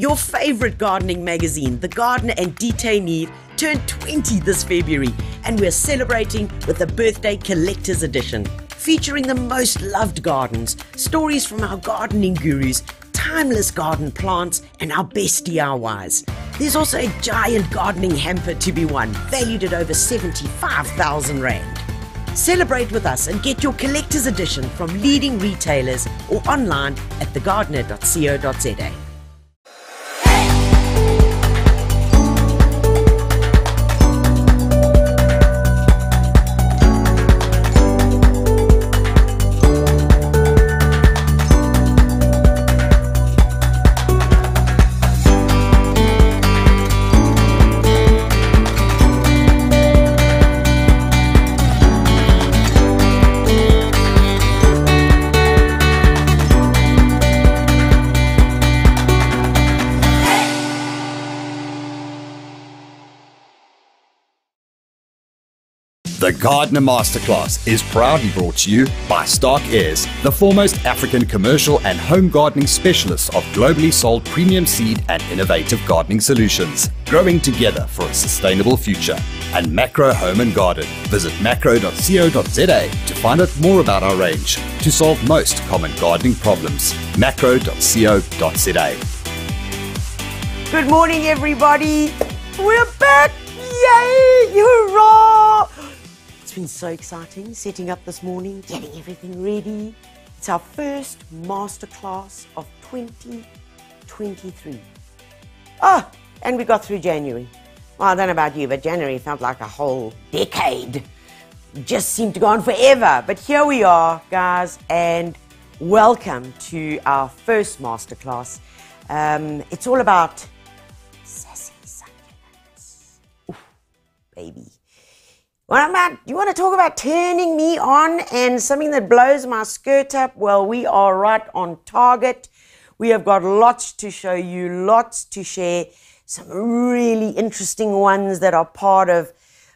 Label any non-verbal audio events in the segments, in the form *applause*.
Your favorite gardening magazine, The Gardener and Detainee, turned 20 this February, and we're celebrating with a birthday collector's edition. Featuring the most loved gardens, stories from our gardening gurus, timeless garden plants, and our best DIYs. There's also a giant gardening hamper to be won, valued at over 75,000 Rand. Celebrate with us and get your collector's edition from leading retailers or online at thegardener.co.za. The Gardener Masterclass is proudly brought to you by Starke Ayres, the foremost African commercial and home gardening specialists of globally sold premium seed and innovative gardening solutions, growing together for a sustainable future. And Macro Home and Garden. Visit macro.co.za to find out more about our range to solve most common gardening problems. macro.co.za. Good morning, everybody. We're back. Yay! Hurrah! Been so exciting setting up this morning, getting everything ready. It's our first masterclass of 2023. Ah, and we got through January. Well, I don't know about you, but January felt like a whole decade. Just seemed to go on forever. But here we are, guys, and welcome to our first masterclass. Um, it's all about sassy succulents. Oof, baby. What about, you want to talk about turning me on and something that blows my skirt up? Well, we are right on target. We have got lots to show you, lots to share, some really interesting ones that are part of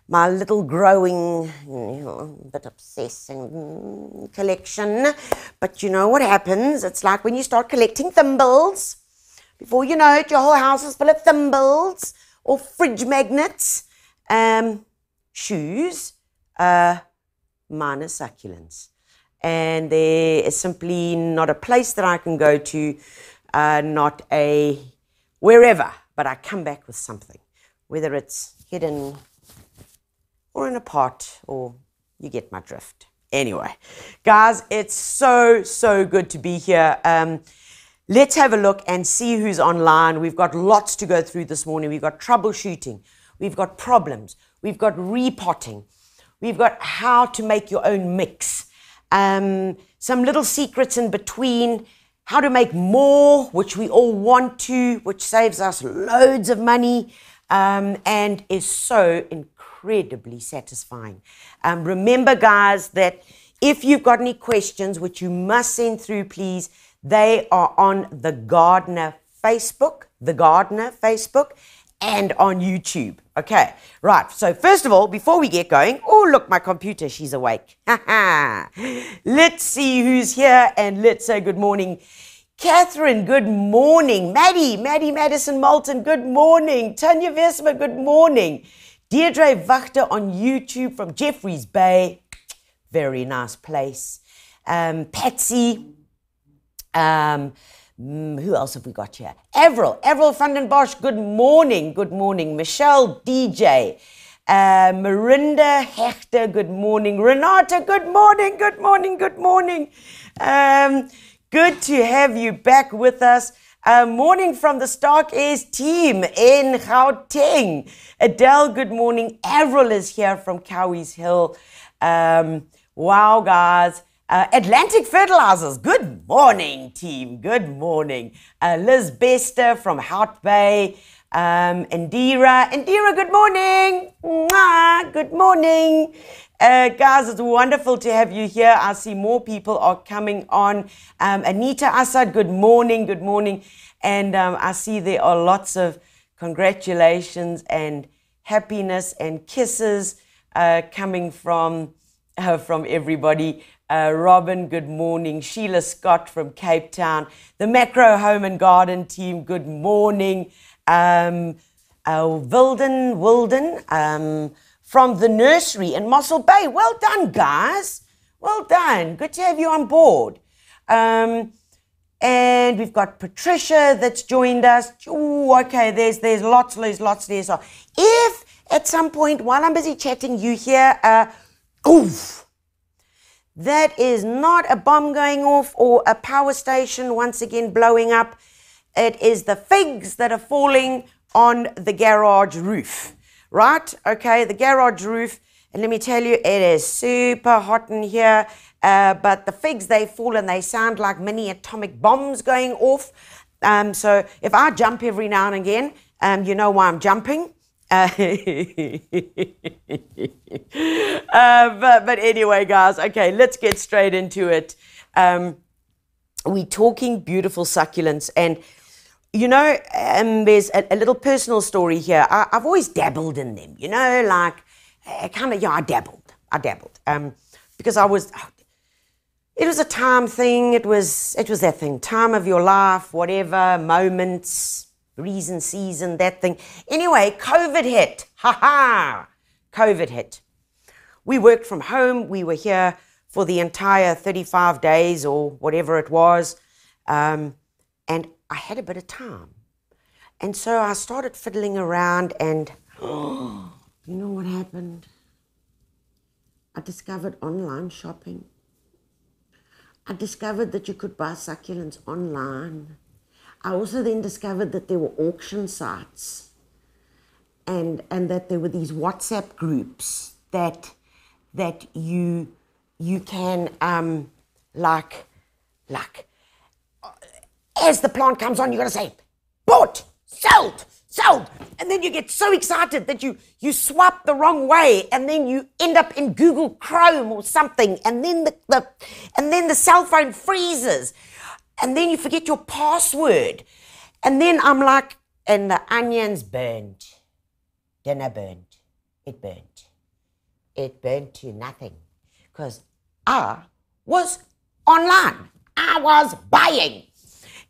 my little growing, you know, bit obsessing collection. But you know what happens? It's like when you start collecting thimbles. Before you know it, your whole house is full of thimbles or fridge magnets. Um, shoes, uh, minus succulents. And there is simply not a place that I can go to, uh, not a wherever, but I come back with something, whether it's hidden or in a pot, or you get my drift. Anyway, guys, it's so, so good to be here. Um, let's have a look and see who's online. We've got lots to go through this morning. We've got troubleshooting, we've got problems, We've got repotting. We've got how to make your own mix. Um, some little secrets in between. How to make more, which we all want to, which saves us loads of money um, and is so incredibly satisfying. Um, remember, guys, that if you've got any questions, which you must send through, please, they are on the Gardener Facebook, the Gardener Facebook, and on YouTube. Okay, right. So, first of all, before we get going, oh, look, my computer, she's awake. *laughs* let's see who's here and let's say good morning. Catherine, good morning. Maddie, Maddie Madison Moulton, good morning. Tanya Vesma, good morning. Deirdre Wachter on YouTube from Jeffreys Bay. Very nice place. Um, Patsy. Um, Mm, who else have we got here? Avril, Avril Vandenbosch, good morning, good morning. Michelle DJ, uh, Marinda Hechter, good morning. Renata, good morning, good morning, good morning. Um, good to have you back with us. Uh, morning from the Starke Ayres team in Gauteng. Adele, good morning. Avril is here from Cowies Hill. Um, wow, guys. Uh, Atlantic Fertilizers, good morning, team. Good morning. Uh, Liz Bester from Hout Bay. Um, Indira. Indira, good morning. Mwah, good morning. Uh, guys, it's wonderful to have you here. I see more people are coming on. Um, Anita Assad, good morning. Good morning. And um, I see there are lots of congratulations and happiness and kisses uh, coming from uh, from everybody. Uh, Robin, good morning. Sheila Scott from Cape Town. The Macro Home and Garden team, good morning. Um, uh, Wilden, Wilden um, from the nursery in Mossel Bay. Well done, guys. Well done. Good to have you on board. Um, and we've got Patricia that's joined us. Ooh, okay, there's there's lots, there's lots there. So if at some point while I'm busy chatting, you hear a oof, that is not a bomb going off or a power station once again blowing up. It is the figs that are falling on the garage roof, right? Okay, the garage roof. And let me tell you, it is super hot in here. Uh, but the figs, they fall and they sound like mini atomic bombs going off. Um, so if I jump every now and again, um, you know why I'm jumping. *laughs* Uh, but, but anyway, guys, okay, let's get straight into it. Um, we're talking beautiful succulents, and you know, um, there's a, a, little personal story here. I, have always dabbled in them, you know, like uh, kind of, yeah, I dabbled. I dabbled um, because I was, it was a time thing. It was it was that thing, time of your life, whatever, moments, reason, season, that thing. Anyway, COVID hit. Ha ha! COVID hit. We worked from home. We were here for the entire 35 days or whatever it was. Um, and I had a bit of time. And so I started fiddling around, and oh, *gasps* you know what happened? I discovered online shopping. I discovered that you could buy succulents online. I also then discovered that there were auction sites and and that there were these WhatsApp groups that that you you can um like like as the plant comes on, you gotta say, bought, sold, sold. And then you get so excited that you you swipe the wrong way and then you end up in Google Chrome or something and then the, the and then the cell phone freezes and then you forget your password. And then I'm like, and the onions burned. Dinner burned. It burned. It burned to nothing. Because I was online. I was buying.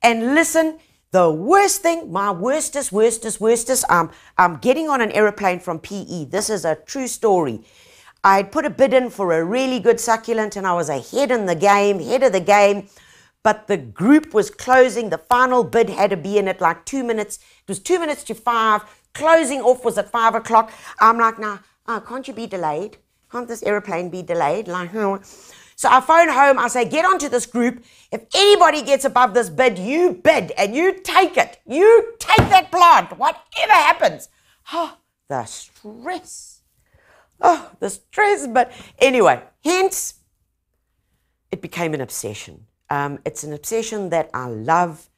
And listen, the worst thing, my worstest, worstest, worstest, um, I'm getting on an aeroplane from PE. This is a true story. I had put a bid in for a really good succulent and I was ahead in the game, head of the game. But the group was closing. The final bid had to be in at like two minutes. It was two minutes to five. Closing off was at five o'clock. I'm like, now, nah, oh, can't you be delayed? Can't this aeroplane be delayed? Like, *laughs* so I phone home, I say, get onto this group. If anybody gets above this bid, you bid and you take it. You take that plant, whatever happens. *sighs* Oh, the stress. Oh, the stress. But anyway, hence, it became an obsession. Um, it's an obsession that I love.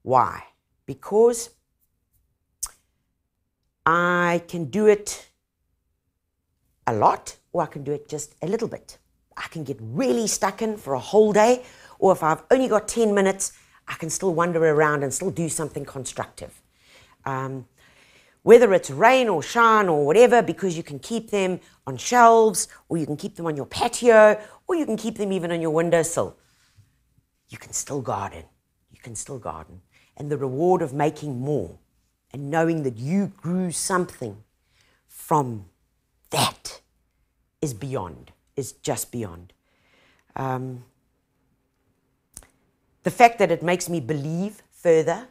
Why? Because I can do it a lot or I can do it just a little bit. I can get really stuck in for a whole day, or if I've only got 10 minutes, I can still wander around and still do something constructive. Um, whether it's rain or shine or whatever, because you can keep them on shelves, or you can keep them on your patio, or you can keep them even on your windowsill. You can still garden. You can still garden. And the reward of making more and knowing that you grew something from that is beyond is just beyond. Um, the fact that it makes me believe further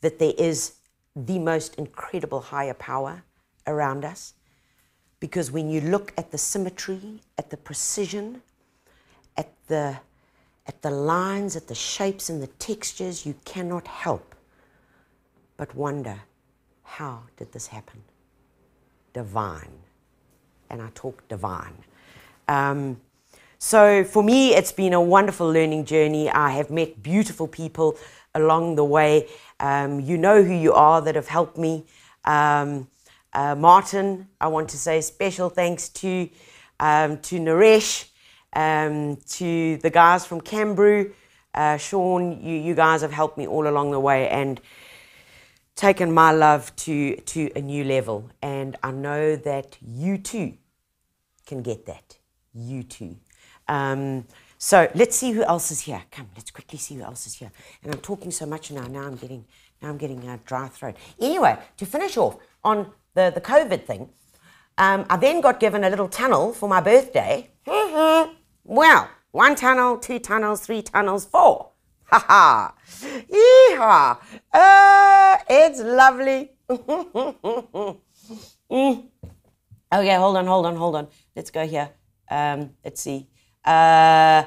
that there is the most incredible higher power around us. Because when you look at the symmetry, at the precision, at the, at the lines, at the shapes and the textures, you cannot help but wonder how did this happen? Divine. And I talk divine. Um, so for me, it's been a wonderful learning journey. I have met beautiful people along the way. Um, you know who you are that have helped me. Um, uh, Martin, I want to say special thanks to um, to Naresh, um, to the guys from Cambrew, uh, Sean. You, you guys have helped me all along the way and taken my love to to a new level. And I know that you too can get that you too. Um, so let's see who else is here. Come, let's quickly see who else is here. And I'm talking so much now. Now I'm getting now I'm getting a dry throat. Anyway, to finish off on the the COVID thing, um, I then got given a little tunnel for my birthday. Well, one tunnel, two tunnels, three tunnels, four. Ha ha! Yeehaw! Uh, it's lovely. mm. *laughs* Okay, hold on, hold on, hold on. Let's go here. Um, let's see. Uh,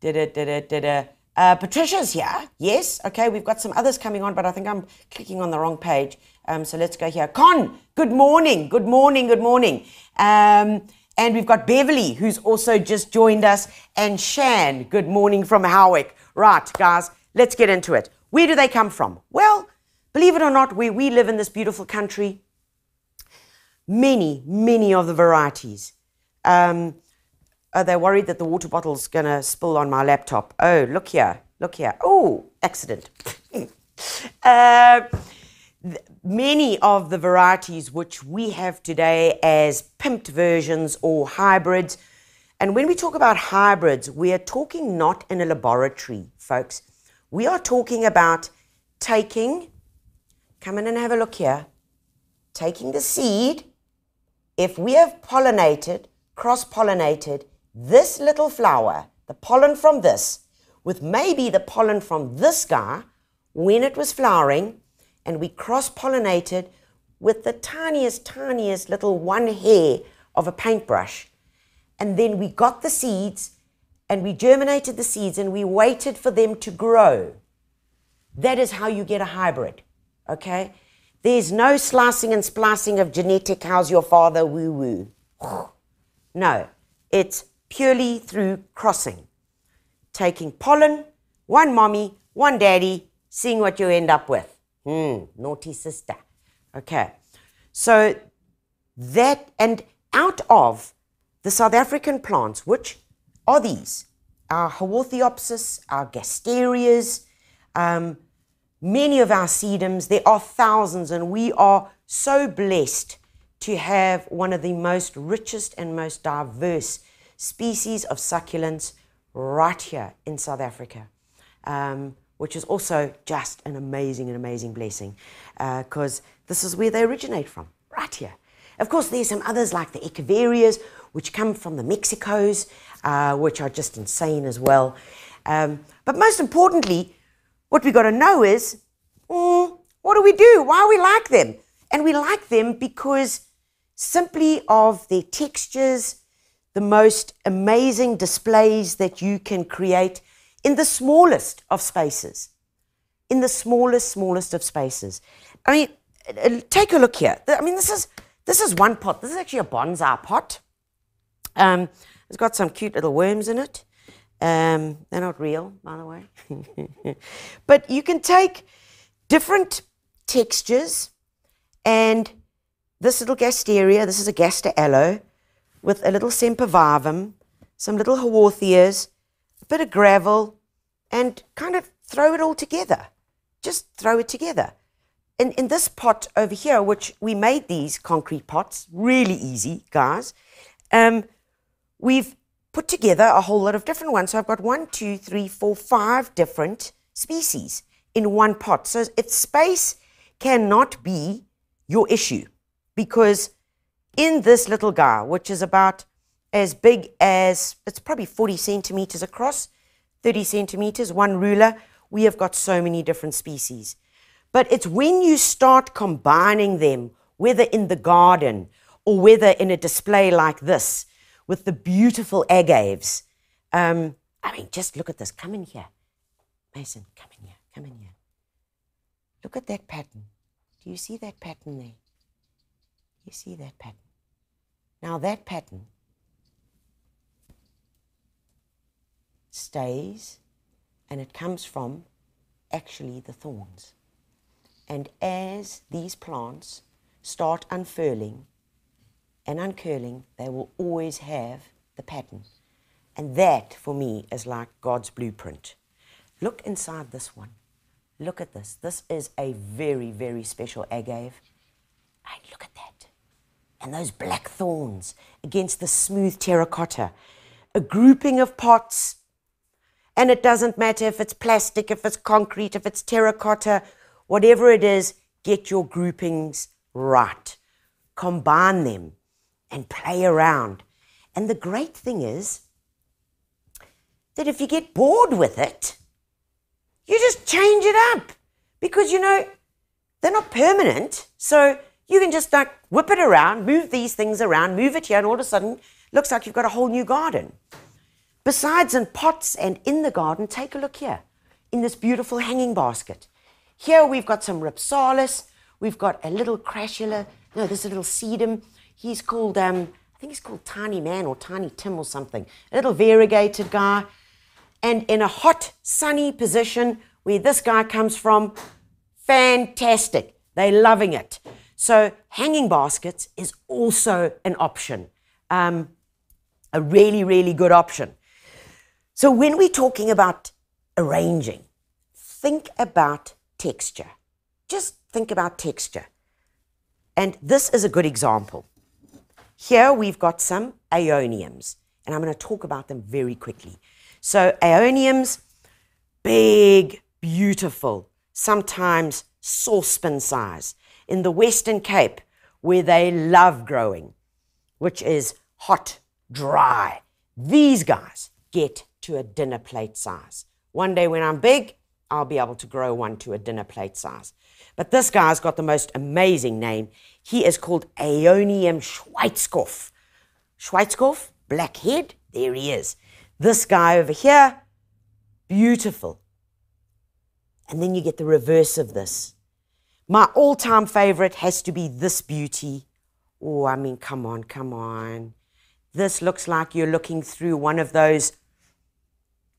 it, did it. Uh, Patricia's here. Yes. Okay, we've got some others coming on, but I think I'm clicking on the wrong page. Um, so let's go here. Con, good morning. Good morning. Good morning. Um, and we've got Beverly, who's also just joined us, and Shan, good morning from Howick. Right, guys, let's get into it. Where do they come from? Well, believe it or not, where we live in this beautiful country, many, many of the varieties. Um, are they worried that the water bottle's going to spill on my laptop? Oh, look here, look here. Oh, accident. *laughs* uh, many of the varieties which we have today as pimped versions or hybrids. And when we talk about hybrids, we are talking not in a laboratory, folks. We are talking about taking, come in and have a look here, taking the seed if we have pollinated, cross pollinated this little flower, the pollen from this, with maybe the pollen from this guy when it was flowering, and we cross pollinated with the tiniest, tiniest little one hair of a paintbrush. And then we got the seeds and we germinated the seeds and we waited for them to grow. That is how you get a hybrid, okay? There's no slicing and splicing of genetic, how's your father, woo woo. *sighs* No, it's purely through crossing. Taking pollen, one mommy, one daddy, seeing what you end up with. Hmm, naughty sister. Okay, so that, and out of the South African plants, which are these? Our Haworthiopsis, our Gasterias, um, many of our sedums. There are thousands, and we are so blessed to have one of the most richest and most diverse species of succulents right here in South Africa, um, which is also just an amazing and amazing blessing because uh, this is where they originate from, right here. Of course, there's some others like the Echeverias, which come from the Mexicos, uh, which are just insane as well. Um, but most importantly, what we got to know is, mm, what do we do? Why we like them? And we like them because simply of their textures, the most amazing displays that you can create in the smallest of spaces. In the smallest, smallest of spaces. I mean, uh, take a look here. I mean, this is this is one pot. This is actually a bonsai pot. Um, it's got some cute little worms in it. Um, they're not real, by the way. *laughs* but you can take different textures and this little gasteria, this is a gasteraloe, with a little sempervivum, some little haworthias, bit of gravel, and kind of throw it all together. Just throw it together. In, in this pot over here, which we made these concrete pots, really easy, guys, um, we've put together a whole lot of different ones. So I've got one, two, three, four, five different species in one pot. So if space cannot be your issue because in this little guy, which is about as big as, it's probably 40 centimeters across, 30 centimeters, one ruler, we have got so many different species. But it's when you start combining them, whether in the garden or whether in a display like this, with the beautiful agaves. Um, I mean, just look at this. Come in here. Mason, come in here. Come in here. Look at that pattern. Do you see that pattern there? You see that pattern? Now, that pattern stays and it comes from actually the thorns. And as these plants start unfurling, and uncurling, they will always have the pattern. And that, for me, is like God's blueprint. Look inside this one. Look at this. This is a very, very special agave. Hey, look at that. And those black thorns against the smooth terracotta. a grouping of pots, and it doesn't matter if it's plastic, if it's concrete, if it's terracotta, whatever it is, get your groupings right. Combine them and play around. And the great thing is that if you get bored with it, you just change it up because you know they're not permanent. So you can just like whip it around, move these things around, move it here, and all of a sudden looks like you've got a whole new garden. Besides in pots and in the garden, take a look here in this beautiful hanging basket. Here we've got some Rhipsalis, we've got a little Crassula, no, there's a little Sedum. He's called, um, I think he's called Tiny Man or Tiny Tim or something. A little variegated guy. And in a hot, sunny position where this guy comes from, fantastic. They're loving it. So hanging baskets is also an option, um, a really, really good option. So when we're talking about arranging, think about texture. Just think about texture. And this is a good example. Here we've got some aeoniums, and I'm going to talk about them very quickly. So aeoniums, big, beautiful, sometimes saucepan size in the Western Cape where they love growing, which is hot, dry. These guys get to a dinner plate size. One day when I'm big, I'll be able to grow one to a dinner plate size. But this guy's got the most amazing name. He is called Aeonium Schwarzkopf. Schwarzkopf, black head, there he is. This guy over here, beautiful. And then you get the reverse of this. My all time favorite has to be this beauty. Oh, I mean, come on, come on. This looks like you're looking through one of those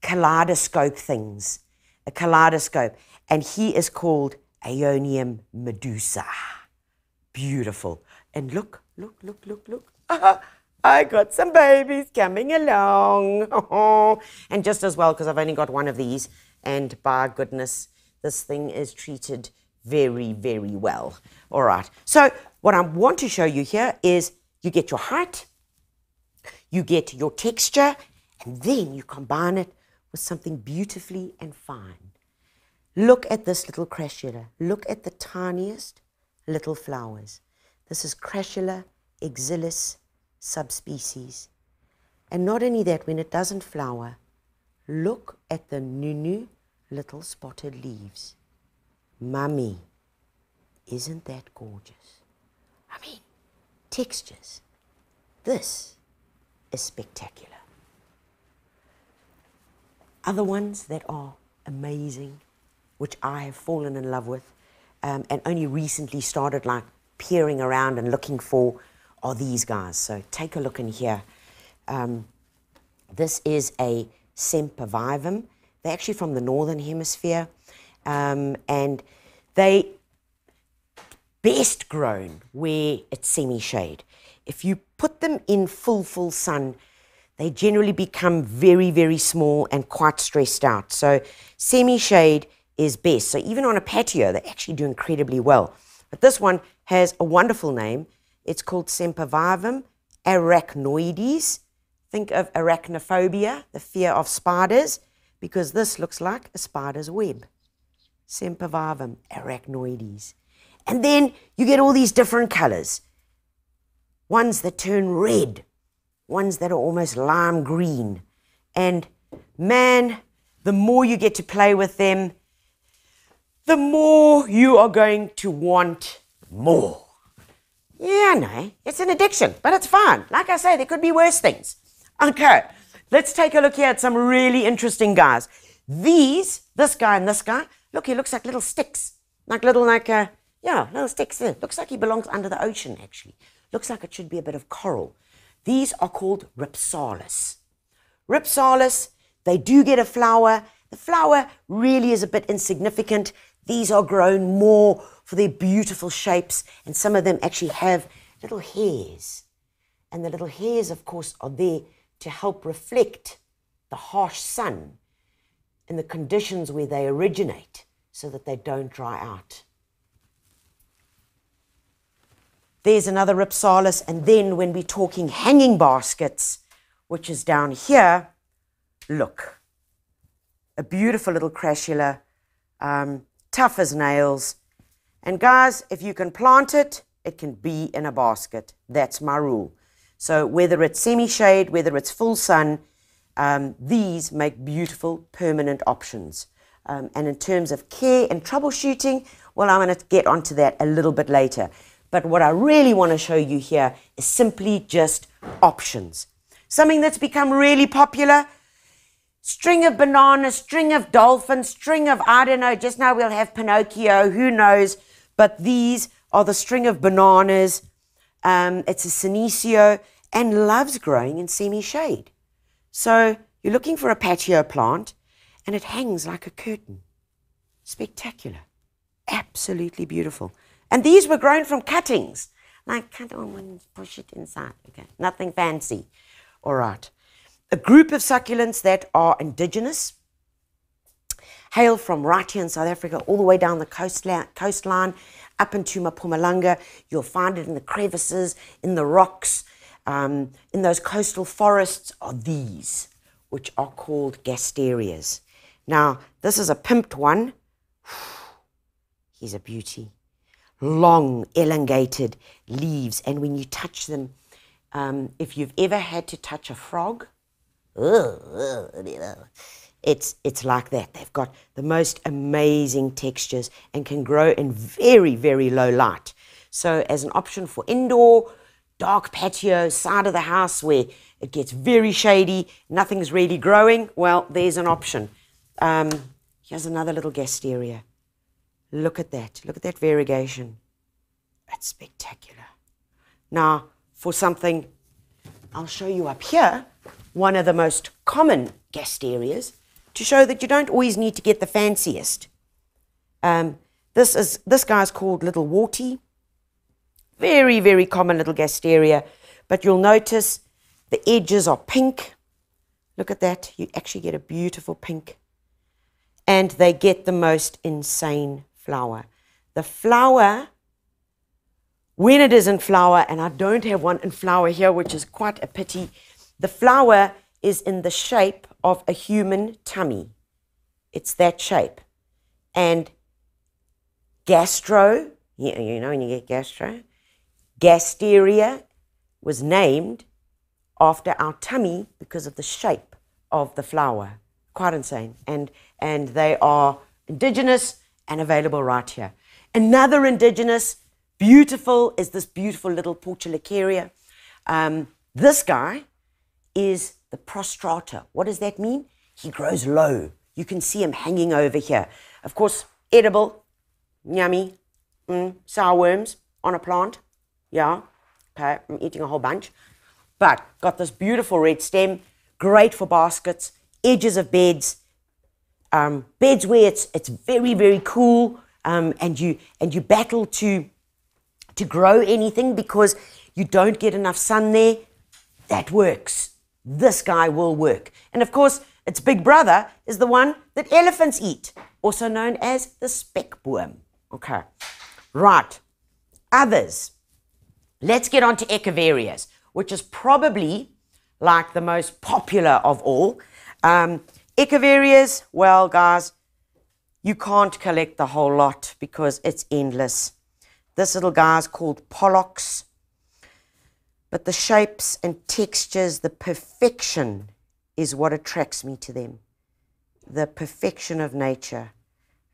kaleidoscope things, a kaleidoscope. And he is called Aeonium medusa. Beautiful. And look, look, look, look, look. *laughs* I got some babies coming along. *laughs* and just as well, because I've only got one of these. And by goodness, this thing is treated very, very well. All right. So what I want to show you here is you get your height, you get your texture, and then you combine it with something beautifully and fine. Look at this little crassula. Look at the tiniest little flowers. This is Crassula exilis subspecies. And not only that, when it doesn't flower, look at the nunu little spotted leaves. Mummy, isn't that gorgeous? I mean, textures. This is spectacular. Other ones that are amazing, which I have fallen in love with, um, and only recently started like peering around and looking for, are these guys. So take a look in here. Um, this is a Sempervivum. They're actually from the northern hemisphere. Um, and they best grown where it's semi-shade. If you put them in full, full sun, they generally become very, very small and quite stressed out. So semi-shade is best. So even on a patio, they actually do incredibly well. But this one has a wonderful name. It's called Sempervivum arachnoides. Think of arachnophobia, the fear of spiders, because this looks like a spider's web. Sempervivum arachnoides. And then you get all these different colors. Ones that turn red, ones that are almost lime green. And man, the more you get to play with them, the more you are going to want more. Yeah, no, it's an addiction, but it's fine. Like I say, there could be worse things. Okay, let's take a look here at some really interesting guys. These, this guy and this guy, Look, he looks like little sticks, like little, like, uh, yeah, little sticks. Looks like he belongs under the ocean, actually. Looks like it should be a bit of coral. These are called Rhipsalis. Rhipsalis, they do get a flower. The flower really is a bit insignificant. These are grown more for their beautiful shapes, and some of them actually have little hairs. And the little hairs, of course, are there to help reflect the harsh sun in the conditions where they originate so that they don't dry out. There's another Rhipsalis, and then when we're talking hanging baskets, which is down here, look. A beautiful little crassula, um, tough as nails. And guys, if you can plant it, it can be in a basket. That's my rule. So whether it's semi-shade, whether it's full sun, um, these make beautiful permanent options. Um, and in terms of care and troubleshooting, well, I'm going to get onto that a little bit later. But what I really want to show you here is simply just options. Something that's become really popular. String of bananas, string of dolphins, string of, I don't know, just now we'll have Pinocchio, who knows. But these are the string of bananas. Um, it's a Senecio and loves growing in semi-shade. So you're looking for a patio plant and it hangs like a curtain. Spectacular. Absolutely beautiful. And these were grown from cuttings. Like cut on one, push it inside. Okay, nothing fancy. All right. A group of succulents that are indigenous, hail from right here in South Africa, all the way down the coastline, coastline up into Mpumalanga. You'll find it in the crevices, in the rocks, um, in those coastal forests are these, which are called gasterias. Now, this is a pimped one. *sighs* He's a beauty long, elongated leaves. And when you touch them, um, if you've ever had to touch a frog, it's, it's like that. They've got the most amazing textures and can grow in very, very low light. So, as an option for indoor, dark patio, side of the house where it gets very shady, nothing's really growing, well, there's an option. Um, here's another little gasteria. Look at that. Look at that variegation. It's spectacular. Now, for something, I'll show you up here, one of the most common gasterias to show that you don't always need to get the fanciest. Um, this, is, this guy's called Little Warty. Very, very common little gasteria. But you'll notice the edges are pink. Look at that. You actually get a beautiful pink. And they get the most insane flower. The flower, when it is in flower, and I don't have one in flower here, which is quite a pity, the flower is in the shape of a human tummy. It's that shape. And gastro, you know when you get gastro, gasteria was named after our tummy because of the shape of the flower. Quite insane. And, and they are indigenous and available right here. Another indigenous, beautiful, is this beautiful little Portulacaria. Um, this guy is the prostrata. What does that mean? He grows low. You can see him hanging over here. Of course, edible, yummy, mm, sour worms on a plant. Yeah, okay, I'm eating a whole bunch. But got this beautiful red stem, great for baskets, edges of beds, um, beds where it's it's very very cool um, and you and you battle to to grow anything because you don't get enough sun there. That works. This guy will work. And of course, its big brother is the one that elephants eat, also known as the spekboom. Okay, right. Others. Let's get on to echeverias, which is probably like the most popular of all. Um, Echeverias, well, guys, you can't collect the whole lot because it's endless. This little guy's called Pollux. But the shapes and textures, the perfection is what attracts me to them. The perfection of nature.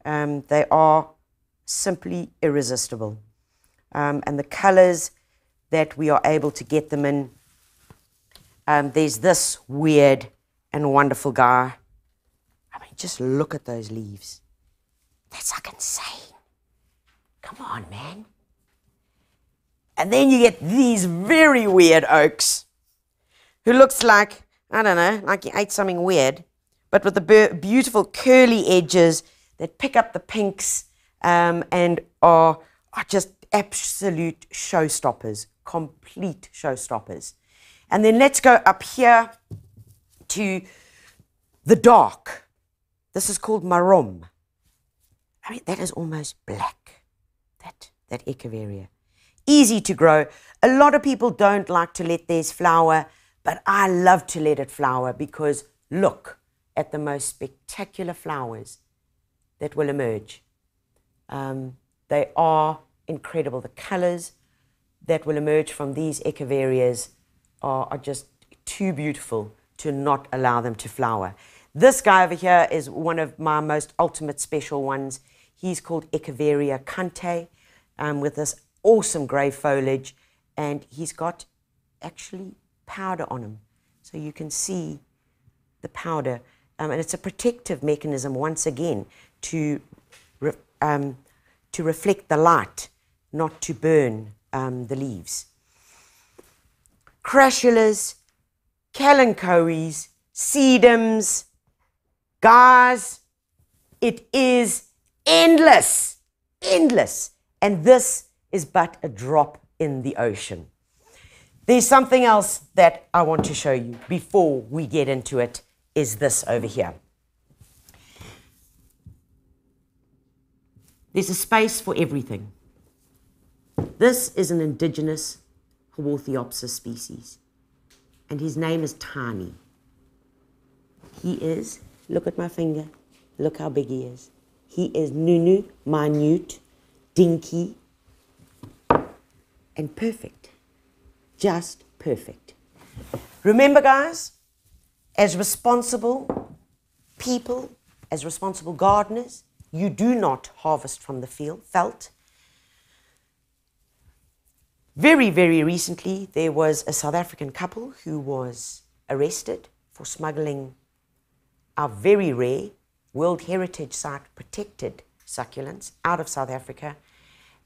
Um, they are simply irresistible. Um, and the colors that we are able to get them in. Um, there's this weird and wonderful guy just look at those leaves. That's like insane. Come on, man. And then you get these very weird oaks who looks like, I don't know, like he ate something weird, but with the beautiful curly edges that pick up the pinks um, and are, are just absolute showstoppers, complete showstoppers. And then let's go up here to the dark. This is called marom. I mean, that is almost black, that, that echeveria. Easy to grow. A lot of people don't like to let theirs flower, But I love to let it flower because look at the most spectacular flowers that will emerge. Um, they are incredible. The colors that will emerge from these echeverias are, are just too beautiful to not allow them to flower. This guy over here is one of my most ultimate special ones. He's called Echeveria cante um, with this awesome grey foliage, and he's got actually powder on him. So you can see the powder. Um, and it's a protective mechanism, once again, to, re- um, to reflect the light, not to burn um, the leaves. Crassulas, kalanchoes, sedums, guys, it is endless, endless. And this is but a drop in the ocean. There's something else that I want to show you before we get into it is this over here. There's a space for everything. This is an indigenous Haworthiopsis species, and his name is Tani. He is, look at my finger, look how big he is. He is nunu, minute, dinky, and perfect. Just perfect. Remember, guys, as responsible people, as responsible gardeners, you do not harvest from the field, felt. Very, very recently, there was a South African couple who was arrested for smuggling our very rare World Heritage Site protected succulents out of South Africa.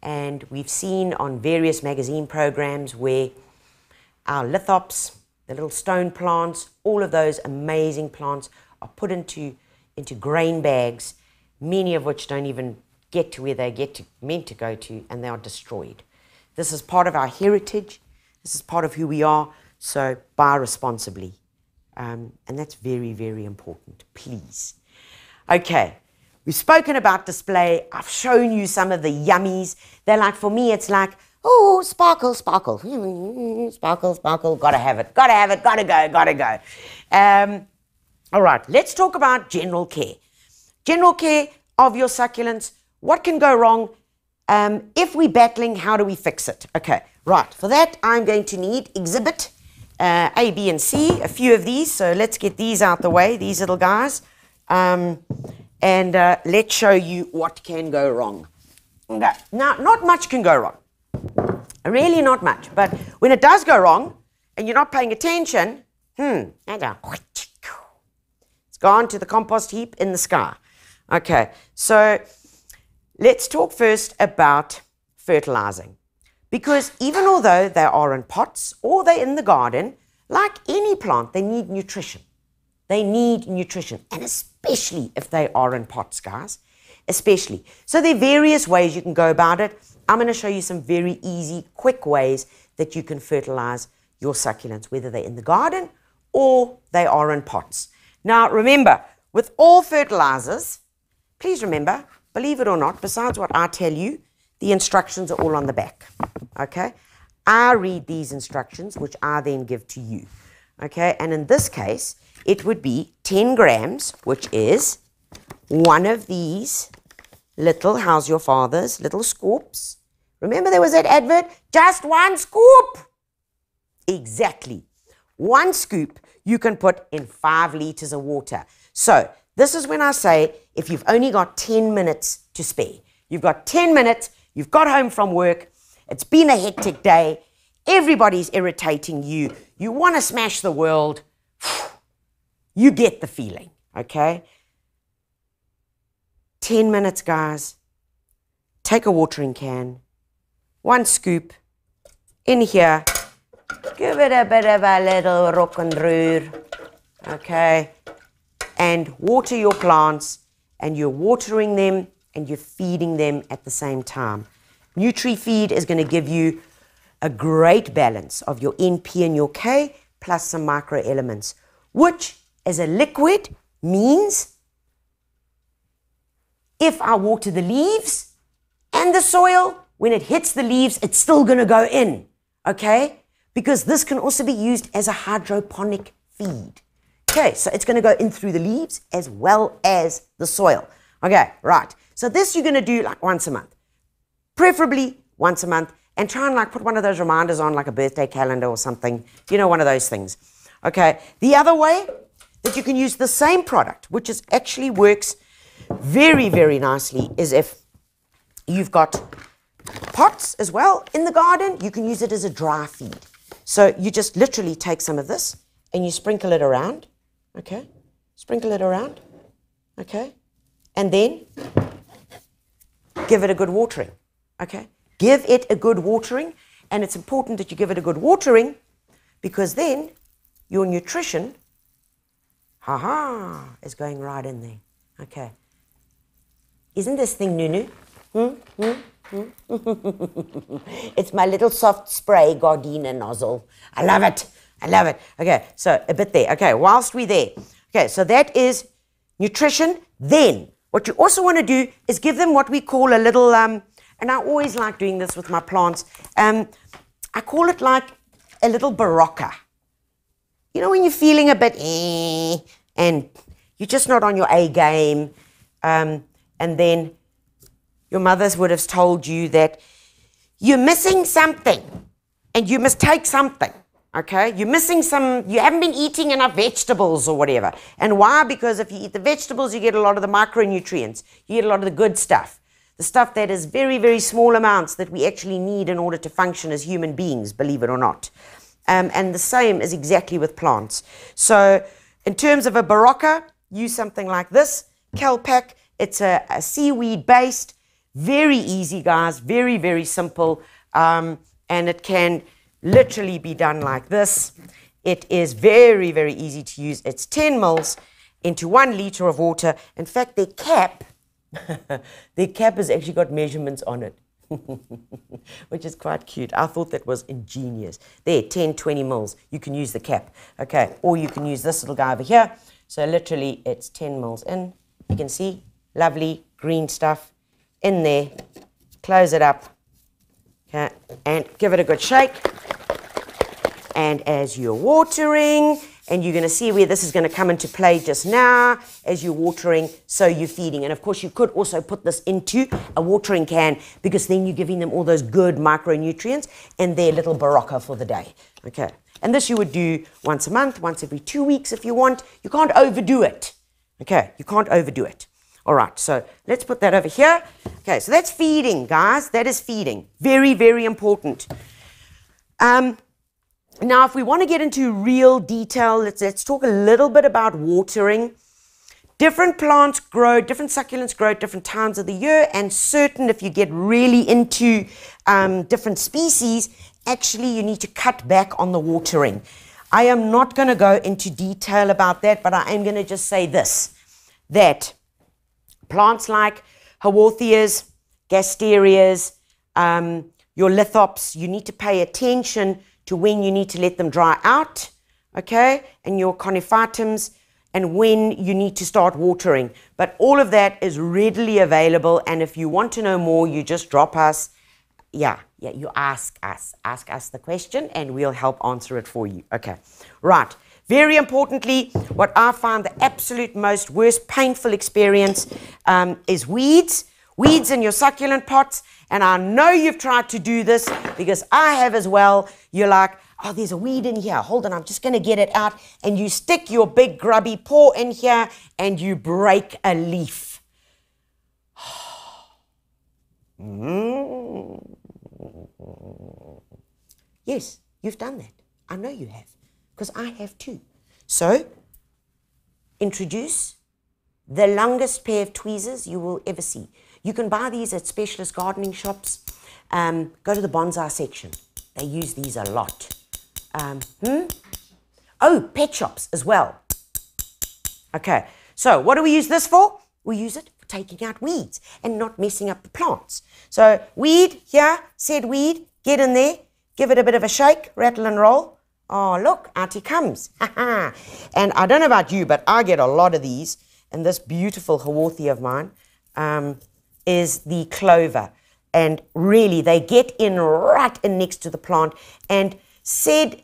And we've seen on various magazine programs where our lithops, the little stone plants, all of those amazing plants are put into, into grain bags, many of which don't even get to where they get to, meant to go to, and they are destroyed. This is part of our heritage. This is part of who we are. So buy responsibly. Um, and that's very, very important. Please. Okay. We've spoken about display. I've shown you some of the yummies. They're like, for me, it's like, oh, sparkle, sparkle, *laughs* sparkle, sparkle. Gotta have it, gotta have it, gotta go, gotta go. Um, all right, let's talk about general care. General care of your succulents. What can go wrong? Um, if we're battling, how do we fix it? Okay, right. For that, I'm going to need exhibit uh, A, B, and C, a few of these. So let's get these out the way, these little guys. Um, and uh, let's show you what can go wrong. Okay. Now, not much can go wrong. Really, not much. But when it does go wrong and you're not paying attention, hmm, it's gone to the compost heap in the sky. Okay, so let's talk first about fertilizing. Because even although they are in pots or they're in the garden, like any plant, they need nutrition. They need nutrition, and especially if they are in pots, guys. Especially. So there are various ways you can go about it. I'm going to show you some very easy, quick ways that you can fertilize your succulents, whether they're in the garden or they are in pots. Now, remember, with all fertilizers, please remember, believe it or not, besides what I tell you, the instructions are all on the back. Okay? I read these instructions, which I then give to you. Okay? And in this case, it would be 10 grams, which is one of these little, how's your father's, little scoops. Remember there was that advert? Just one scoop. Exactly. One scoop you can put in five liters of water. So this is when I say if you've only got 10 minutes to spare, you've got 10 minutes, you've got home from work, it's been a hectic day, everybody's irritating you, you want to smash the world, *sighs* you get the feeling, okay? 10 minutes, guys. Take a watering can, one scoop. In here, give it a bit of a little rock and roll, okay? And water your plants, and you're watering them and you're feeding them at the same time. NutriFeed is going to give you a great balance of your NP and your K plus some micro elements, which as a liquid means if I water the leaves and the soil, when it hits the leaves, it's still going to go in. Okay? because this can also be used as a hydroponic feed. Okay, so it's going to go in through the leaves as well as the soil. Okay, right. So this you're going to do like once a month, preferably once a month, and try and like put one of those reminders on like a birthday calendar or something. You know, one of those things. Okay, the other way that you can use the same product, which is actually works very, very nicely, is if you've got pots as well in the garden, you can use it as a dry feed. So you just literally take some of this and you sprinkle it around, okay? Sprinkle it around, okay? And then give it a good watering, okay? Give it a good watering, and it's important that you give it a good watering because then your nutrition, ha ha, is going right in there, okay? Isn't this thing Nunu? Hmm? Hmm? Hmm? *laughs* it's my little soft spray Gardena nozzle. I love it. I love it. Okay, so a bit there. Okay, whilst we're there. Okay, so that is nutrition. Then what you also want to do is give them what we call a little, um, and I always like doing this with my plants. Um, I call it like a little Berocca. You know, when you're feeling a bit eh, and you're just not on your A game, um, and then your mothers would have told you that you're missing something and you must take something. Okay, you're missing some, you haven't been eating enough vegetables or whatever. And why? Because if you eat the vegetables, you get a lot of the micronutrients, you get a lot of the good stuff, the stuff that is very, very small amounts that we actually need in order to function as human beings, believe it or not. Um, and the same is exactly with plants. So, in terms of a Berocca, use something like this Kelpak. It's a, a seaweed based, very easy, guys, very, very simple. Um, and it can literally be done like this. It is very, very easy to use. It's 10 mils into one liter of water. In fact, their cap, *laughs* their cap has actually got measurements on it, *laughs* which is quite cute. I thought that was ingenious. There, 10, 20 mils. You can use the cap. Okay, or you can use this little guy over here. So literally, it's 10 mils in. You can see, lovely green stuff in there. Close it up. Okay, and give it a good shake. And as you're watering, and you're going to see where this is going to come into play just now as you're watering, so you're feeding. And of course, you could also put this into a watering can because then you're giving them all those good micronutrients and their little Berocca for the day. Okay. And this you would do once a month, once every two weeks if you want. You can't overdo it. Okay. You can't overdo it. All right. So let's put that over here. Okay. So that's feeding, guys. That is feeding. Very, very important. Um, now, if we want to get into real detail, let's, let's talk a little bit about watering. Different plants grow, different succulents grow at different times of the year, and certain, if you get really into um, different species, actually you need to cut back on the watering. I am not going to go into detail about that, but I am going to just say this that plants like Haworthias, Gasterias, um, your lithops, you need to pay attention to when you need to let them dry out, okay, and your conophytums, and when you need to start watering. But all of that is readily available, and if you want to know more, you just drop us. Yeah, yeah, you ask us. Ask us the question, and we'll help answer it for you. Okay, right. Very importantly, what I find the absolute most worst painful experience um, is weeds. Weeds in your succulent pots and I know you've tried to do this because I have as well. You're like, oh, there's a weed in here. Hold on, I'm just going to get it out. And you stick your big grubby paw in here and you break a leaf. *sighs* mm. Yes, you've done that. I know you have because I have two. So, introduce the longest pair of tweezers you will ever see. You can buy these at specialist gardening shops. Um, go to the bonsai section. They use these a lot. Um, hmm? Oh, pet shops as well. Okay, so what do we use this for? We use it for taking out weeds and not messing up the plants. So weed here, said weed, get in there, give it a bit of a shake, rattle and roll. Oh, look, out he comes. *laughs* and I don't know about you, but I get a lot of these. And this beautiful Haworthia of mine, um, is the clover. And really, they get in right in next to the plant. And said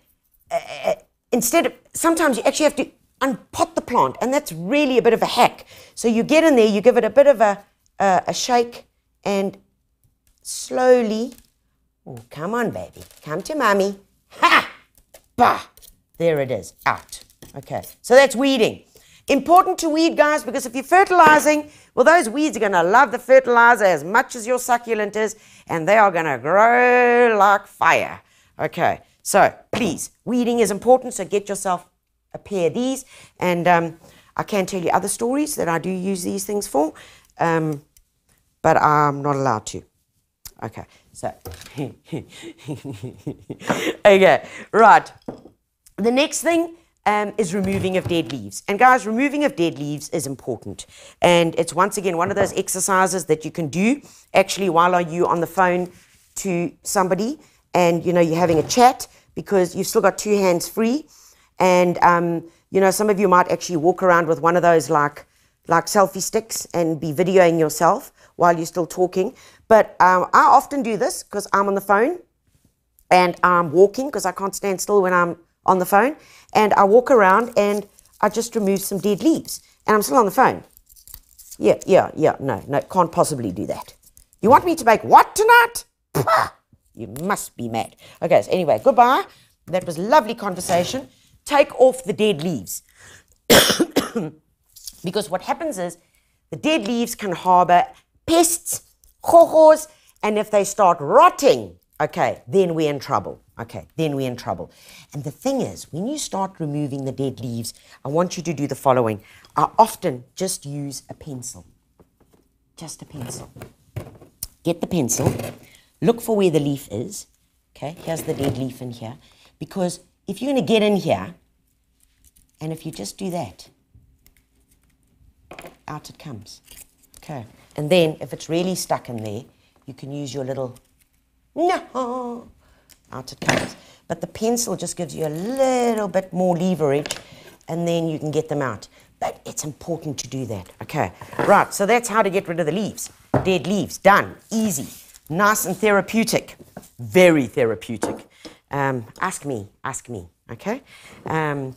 uh, uh, instead of sometimes you actually have to unpot the plant, and that's really a bit of a hack. So you get in there, you give it a bit of a, a, a shake, and slowly, oh, come on, baby, come to mommy. Ha! Bah! There it is, out. Okay, so that's weeding. Important to weed, guys, because if you're fertilizing, well, those weeds are going to love the fertilizer as much as your succulent is, and they are going to grow like fire. Okay, so please, weeding is important, so get yourself a pair of these. And um, I can tell you other stories that I do use these things for, um, but I'm not allowed to. Okay, so. *laughs* okay, right. The next thing um, is removing of dead leaves. And guys, removing of dead leaves is important. And it's once again one of those exercises that you can do actually while are you on the phone to somebody and you know you're having a chat because you've still got two hands free. And um, you know, some of you might actually walk around with one of those like like selfie sticks and be videoing yourself while you're still talking. But um, I often do this because I'm on the phone and I'm walking because I can't stand still when I'm on the phone. And I walk around and I just remove some dead leaves. And I'm still on the phone. Yeah, yeah, yeah, no, no, can't possibly do that. You want me to make what tonight? Pah! You must be mad. Okay, so anyway, goodbye. That was lovely conversation. Take off the dead leaves. *coughs* because what happens is the dead leaves can harbor pests, hojos, and if they start rotting, okay, then we're in trouble. Okay, then we're in trouble. And the thing is, when you start removing the dead leaves, I want you to do the following. I often just use a pencil. Just a pencil. Get the pencil, look for where the leaf is. Okay, here's the dead leaf in here. Because if you're going to get in here, and if you just do that, out it comes. Okay. And then if it's really stuck in there, you can use your little no out it comes. But the pencil just gives you a little bit more leverage and then you can get them out. But it's important to do that. Okay, right, so that's how to get rid of the leaves. Dead leaves, done, easy, nice and therapeutic, very therapeutic. Um, ask me, ask me, okay? Um,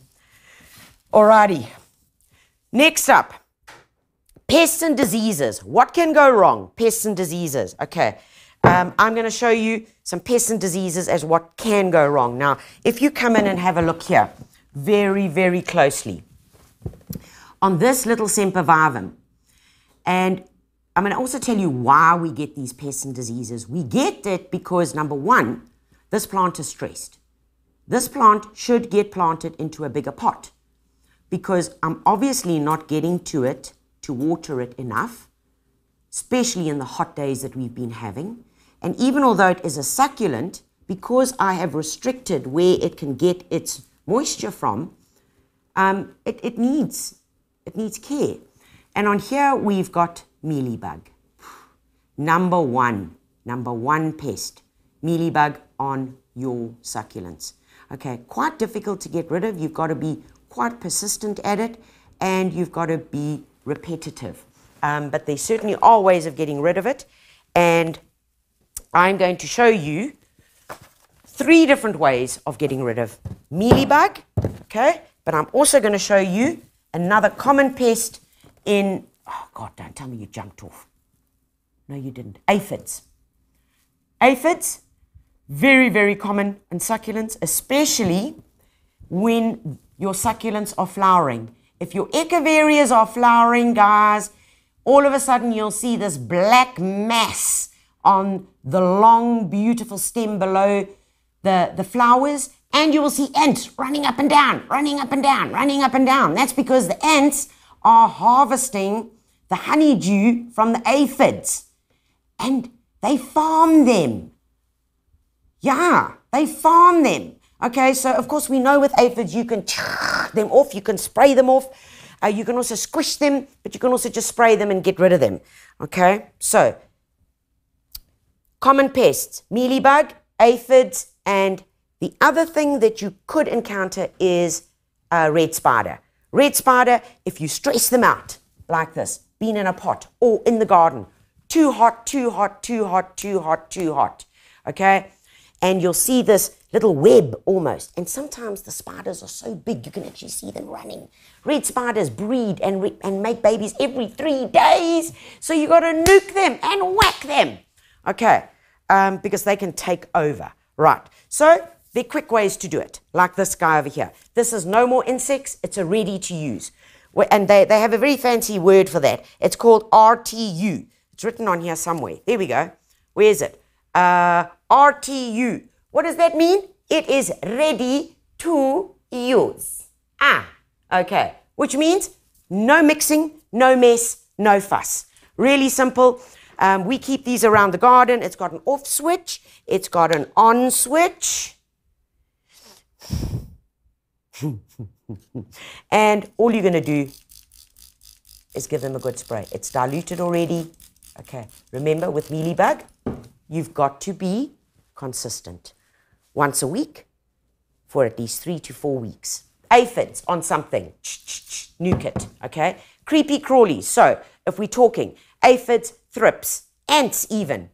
alrighty, next up, pests and diseases. What can go wrong? Pests and diseases, okay. Um, I'm going to show you some pests and diseases as what can go wrong. Now, if you come in and have a look here, very, very closely, on this little sempervivum, and I'm going to also tell you why we get these pests and diseases. We get it because, number one, this plant is stressed. This plant should get planted into a bigger pot because I'm obviously not getting to it to water it enough, especially in the hot days that we've been having. And even although it is a succulent, because I have restricted where it can get its moisture from, um, it, it, needs, it needs care. And on here we've got mealybug. Number one, number one pest, mealybug on your succulents. Okay, quite difficult to get rid of. You've got to be quite persistent at it and you've got to be repetitive. Um, but there certainly are ways of getting rid of it. And I'm going to show you three different ways of getting rid of mealybug, okay? But I'm also going to show you another common pest in, oh God, don't tell me you jumped off. No, you didn't. Aphids. Aphids, very, very common in succulents, especially when your succulents are flowering. If your echeverias are flowering, guys, all of a sudden you'll see this black mass on the long, beautiful stem below the, the flowers, and you will see ants running up and down, running up and down, running up and down. That's because the ants are harvesting the honeydew from the aphids and they farm them. Yeah, they farm them. Okay, so of course we know with aphids you can *tsk* them off, you can spray them off, uh, you can also squish them, but you can also just spray them and get rid of them. Okay, so common pests, mealybug, aphids, and the other thing that you could encounter is a red spider. Red spider, if you stress them out like this, being in a pot or in the garden, too hot, too hot, too hot, too hot, too hot, okay? And you'll see this little web almost. And sometimes the spiders are so big you can actually see them running. Red spiders breed and, re- and make babies every three days. So you got to nuke them and whack them. Okay, um, because they can take over. Right. So there are quick ways to do it, like this guy over here. This is no more insects. It's a ready to use. And they, they have a very fancy word for that. It's called RTU. It's written on here somewhere. There we go. Where is it? Uh, RTU. What does that mean? It is ready to use. Ah, okay. Which means no mixing, no mess, no fuss. Really simple. Um, we keep these around the garden. It's got an off switch, it's got an on switch. *laughs* and all you're going to do is give them a good spray. It's diluted already. Okay, remember with mealybug, you've got to be consistent once a week for at least three to four weeks. Aphids on something, nuke it, okay? Creepy crawlies. So if we're talking aphids, thrips, ants even,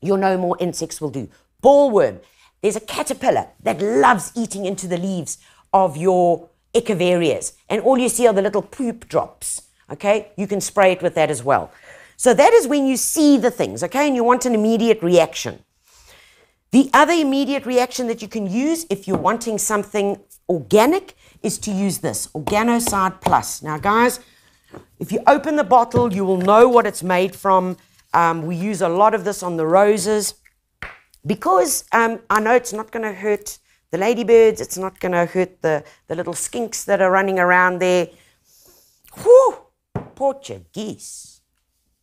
your no more insects will do. Bollworm. There's a caterpillar that loves eating into the leaves of your echeverias, and all you see are the little poop drops. Okay, you can spray it with that as well. So that is when you see the things, okay, and you want an immediate reaction. The other immediate reaction that you can use if you're wanting something organic is to use this Organocide Plus. Now, guys, if you open the bottle, you will know what it's made from. Um, we use a lot of this on the roses because um, I know it's not going to hurt the ladybirds, it's not going to hurt the, the little skinks that are running around there. Whew, Portuguese.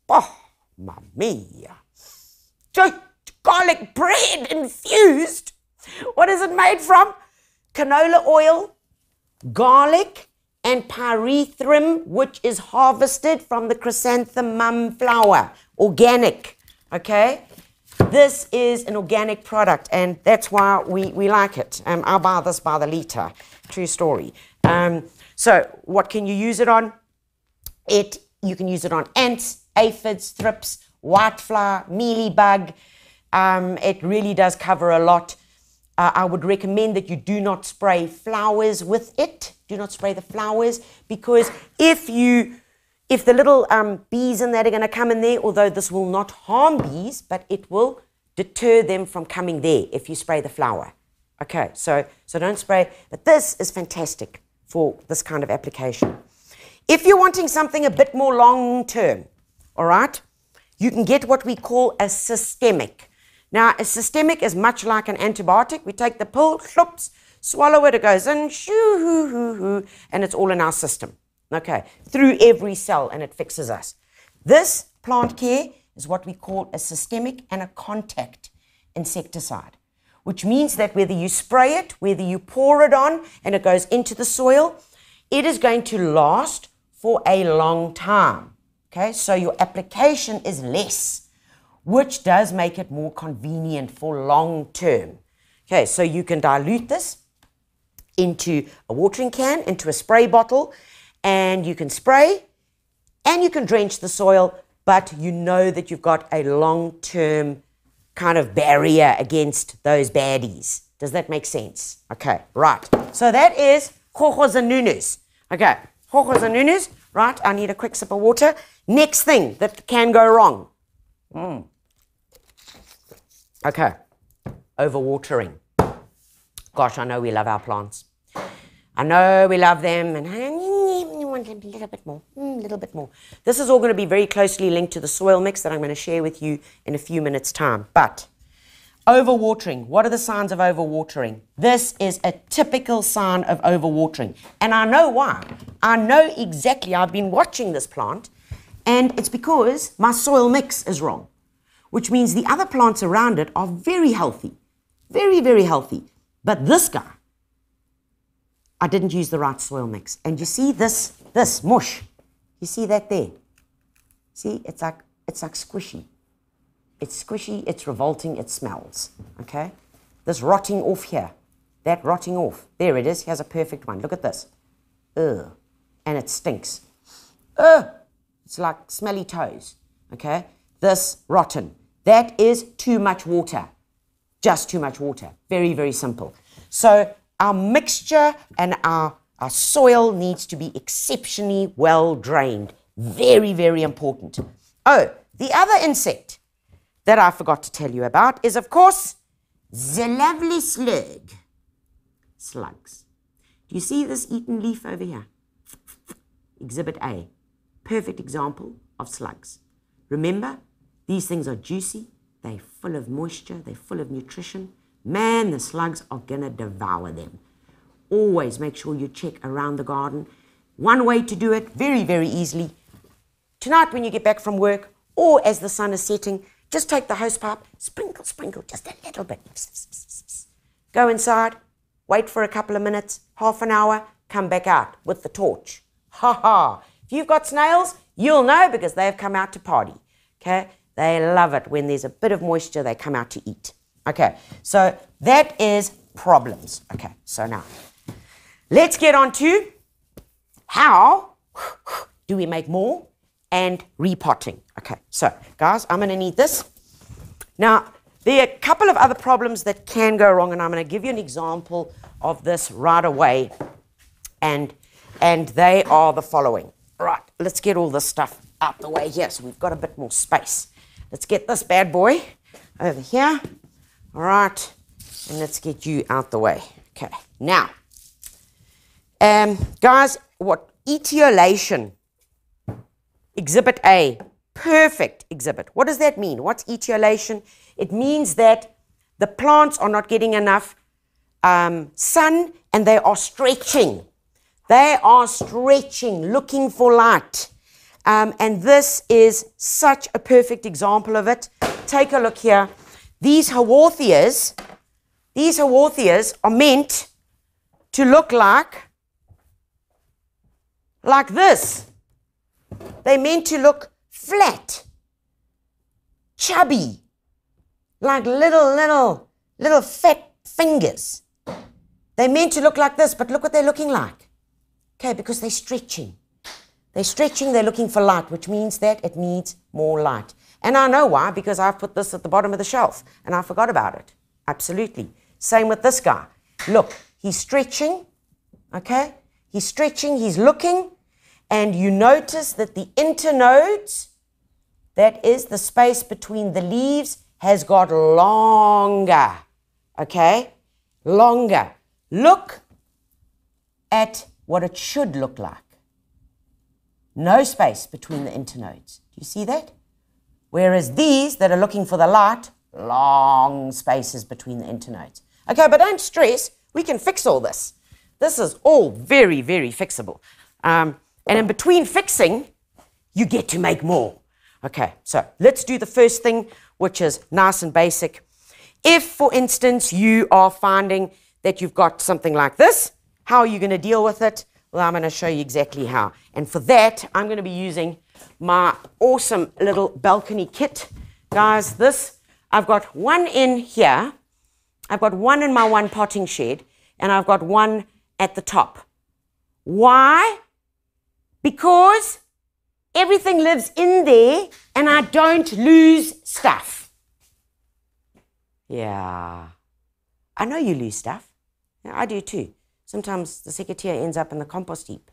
Oh, mamma mia garlic bread infused. What is it made from? Canola oil, garlic, and pyrethrum, which is harvested from the chrysanthemum flower, organic. Okay? This is an organic product, and that's why we, we like it. Um, I'll buy this by the litre. True story. Um, so, what can you use it on? It you can use it on ants, aphids, thrips, whitefly, mealybug. Um, it really does cover a lot. Uh, I would recommend that you do not spray flowers with it. Do not spray the flowers because if you, if the little um, bees in that are going to come in there, although this will not harm bees, but it will deter them from coming there if you spray the flower. Okay, so so don't spray. But this is fantastic for this kind of application. If you're wanting something a bit more long term, all right, you can get what we call a systemic. Now, a systemic is much like an antibiotic. We take the pill, sloops, swallow it, it goes in, shoo, hoo, hoo, hoo, and it's all in our system. Okay, through every cell, and it fixes us. This plant care is what we call a systemic and a contact insecticide, which means that whether you spray it, whether you pour it on, and it goes into the soil, it is going to last for a long time. Okay, so your application is less which does make it more convenient for long term. Okay, so you can dilute this into a watering can, into a spray bottle, and you can spray and you can drench the soil, but you know that you've got a long term kind of barrier against those baddies. Does that make sense? Okay, right. So that is Jojos and Nunes. Okay, Jojos and Nunes, right? I need a quick sip of water. Next thing that can go wrong. Mm. Okay, overwatering. Gosh, I know we love our plants. I know we love them, and we want a little bit more, a mm, little bit more. This is all going to be very closely linked to the soil mix that I'm going to share with you in a few minutes' time. But overwatering, what are the signs of overwatering? This is a typical sign of overwatering, and I know why. I know exactly. I've been watching this plant, and it's because my soil mix is wrong which means the other plants around it are very healthy. Very, very healthy. But this guy, I didn't use the right soil mix. And you see this, this mush, you see that there? See, it's like, it's like squishy. It's squishy, it's revolting, it smells, okay? This rotting off here, that rotting off, there it is, here's a perfect one. Look at this. Ugh. And it stinks. Ugh. It's like smelly toes, okay? This rotten. That is too much water. just too much water. Very, very simple. So our mixture and our, our soil needs to be exceptionally well drained. Very, very important. Oh, the other insect that I forgot to tell you about is, of course, the lovely slug. Slugs. Do you see this eaten leaf over here? Exhibit A. Perfect example of slugs. Remember, these things are juicy, they're full of moisture, they're full of nutrition. Man, the slugs are going to devour them. Always make sure you check around the garden. One way to do it, very, very easily. Tonight, when you get back from work, or as the sun is setting, just take the hose pipe, sprinkle, sprinkle, just a little bit. Go inside, wait for a couple of minutes, half an hour, come back out with the torch. Ha ha! If you've got snails, you'll know because they've come out to party. Okay? They love it when there's a bit of moisture, they come out to eat. Okay, so that is problems. Okay, so now let's get on to how do we make more and repotting. Okay, so guys, I'm going to need this. Now, there are a couple of other problems that can go wrong, and I'm going to give you an example of this right away. And, and they are the following. Right, let's get all this stuff out the way here so we've got a bit more space. Let's get this bad boy over here. All right, and let's get you out the way. Okay, now, um, guys, what etiolation, exhibit A, perfect exhibit. What does that mean? What's etiolation? It means that the plants are not getting enough um, sun and they are stretching. They are stretching, looking for light. Um, and this is such a perfect example of it. Take a look here. These haworthias, these haworthias are meant to look like, like this. They're meant to look flat, chubby, like little, little, little fat fingers. They're meant to look like this, but look what they're looking like. Okay, because they're stretching. They're stretching, they're looking for light, which means that it needs more light. And I know why, because I've put this at the bottom of the shelf and I forgot about it. Absolutely. Same with this guy. Look, he's stretching, okay? He's stretching, he's looking, and you notice that the internodes, that is the space between the leaves, has got longer, okay? Longer. Look at what it should look like. No space between the internodes. Do you see that? Whereas these that are looking for the light, long spaces between the internodes. Okay, but don't stress. We can fix all this. This is all very, very fixable. Um, and in between fixing, you get to make more. Okay, so let's do the first thing, which is nice and basic. If, for instance, you are finding that you've got something like this, how are you going to deal with it? Well, I'm going to show you exactly how. And for that, I'm going to be using my awesome little balcony kit. Guys, this, I've got one in here. I've got one in my one potting shed, and I've got one at the top. Why? Because everything lives in there, and I don't lose stuff. Yeah. I know you lose stuff. I do too. Sometimes the secateurs ends up in the compost heap,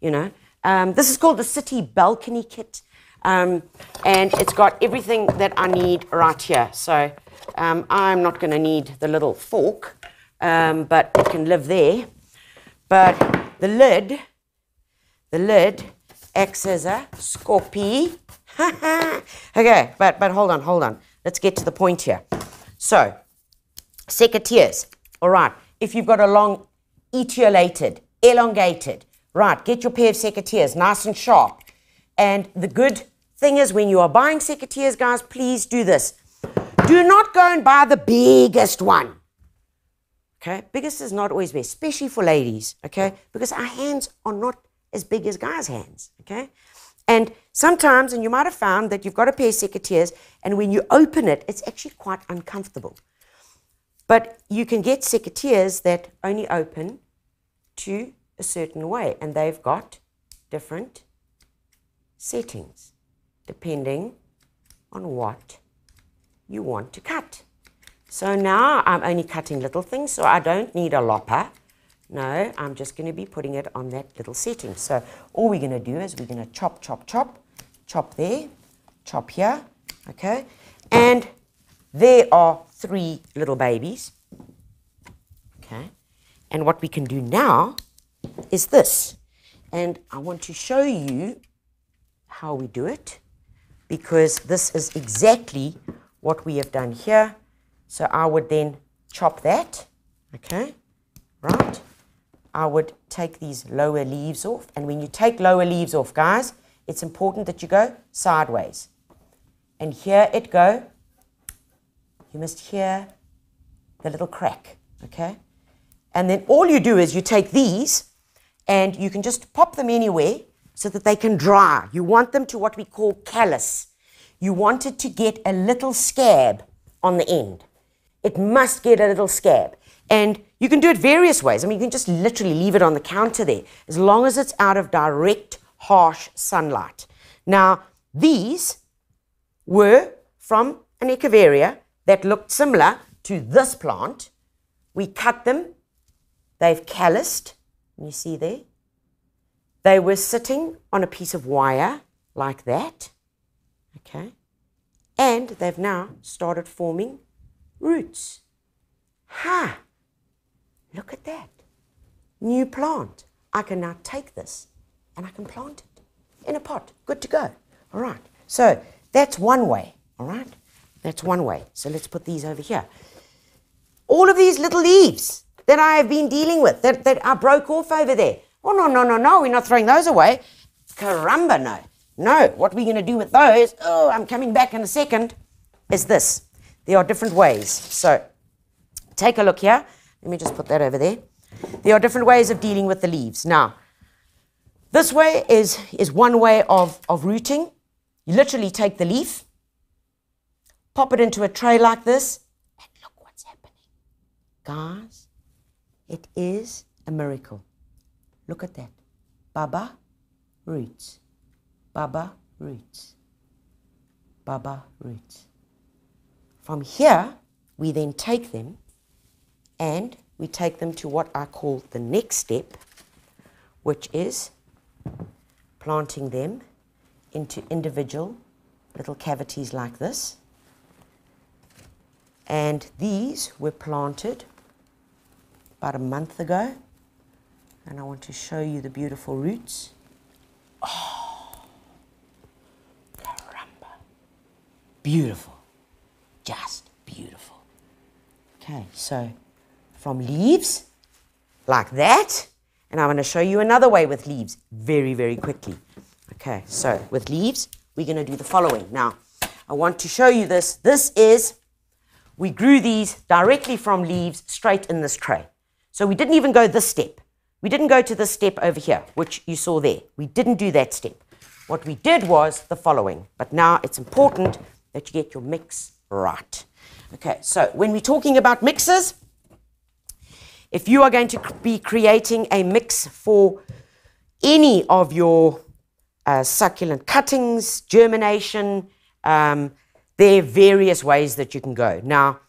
you know. Um, this is called the City Balcony Kit, um, and it's got everything that I need right here. So um, I'm not going to need the little fork, um, but it can live there. But the lid, the lid acts as a scorpy. *laughs* okay, but, but hold on, hold on. Let's get to the point here. So, secateurs. All right, if you've got a long etiolated, elongated. Right, get your pair of secateurs nice and sharp. And the good thing is when you are buying secateurs, guys, please do this. Do not go and buy the biggest one. Okay, biggest is not always best, especially for ladies, okay, because our hands are not as big as guys' hands, okay? And sometimes, and you might have found that you've got a pair of secateurs, and when you open it, it's actually quite uncomfortable. But you can get secateurs that only open to a certain way, and they've got different settings depending on what you want to cut. So now I'm only cutting little things, so I don't need a lopper. No, I'm just going to be putting it on that little setting. So all we're going to do is we're going to chop, chop, chop, chop there, chop here, okay? And there are three little babies? And what we can do now is this. And I want to show you how we do it because this is exactly what we have done here. So I would then chop that, okay, right? I would take these lower leaves off. And when you take lower leaves off, guys, it's important that you go sideways. And here it go. You must hear the little crack, okay? And then all you do is you take these and you can just pop them anywhere so that they can dry. You want them to what we call callus. You want it to get a little scab on the end. It must get a little scab. And you can do it various ways. I mean, you can just literally leave it on the counter there, as long as it's out of direct, harsh sunlight. Now, these were from an echeveria that looked similar to this plant. We cut them, they've calloused, you see there. They were sitting on a piece of wire like that, okay? And they've now started forming roots. Ha! Look at that. New plant. I can now take this and I can plant it in a pot. Good to go. All right. So that's one way. All right. That's one way. So let's put these over here. All of these little leaves that I have been dealing with that, that I broke off over there. Oh, no, no, no, no. We're not throwing those away. Caramba, no. No. What are we're going to do with those, oh, I'm coming back in a second, is this. There are different ways. So take a look here. Let me just put that over there. There are different ways of dealing with the leaves. Now, this way is, is one way of, of rooting. You literally take the leaf, pop it into a tray like this, and look what's happening. Guys, it is a miracle. Look at that. Baba roots. Baba roots. Baba roots. From here, we then take them and we take them to what I call the next step, which is planting them into individual little cavities like this. And these were planted about a month ago. And I want to show you the beautiful roots. Oh, caramba. Beautiful. Just beautiful. Okay, so from leaves like that. And I'm going to show you another way with leaves very, very quickly. Okay, so with leaves, we're going to do the following. Now, I want to show you this. This is, we grew these directly from leaves straight in this tray. So we didn't even go this step. We didn't go to this step over here, which you saw there. We didn't do that step. What we did was the following. But now it's important that you get your mix right. Okay, so when we're talking about mixes, if you are going to be creating a mix for any of your uh, succulent cuttings, germination, um, there are various ways that you can go. Now,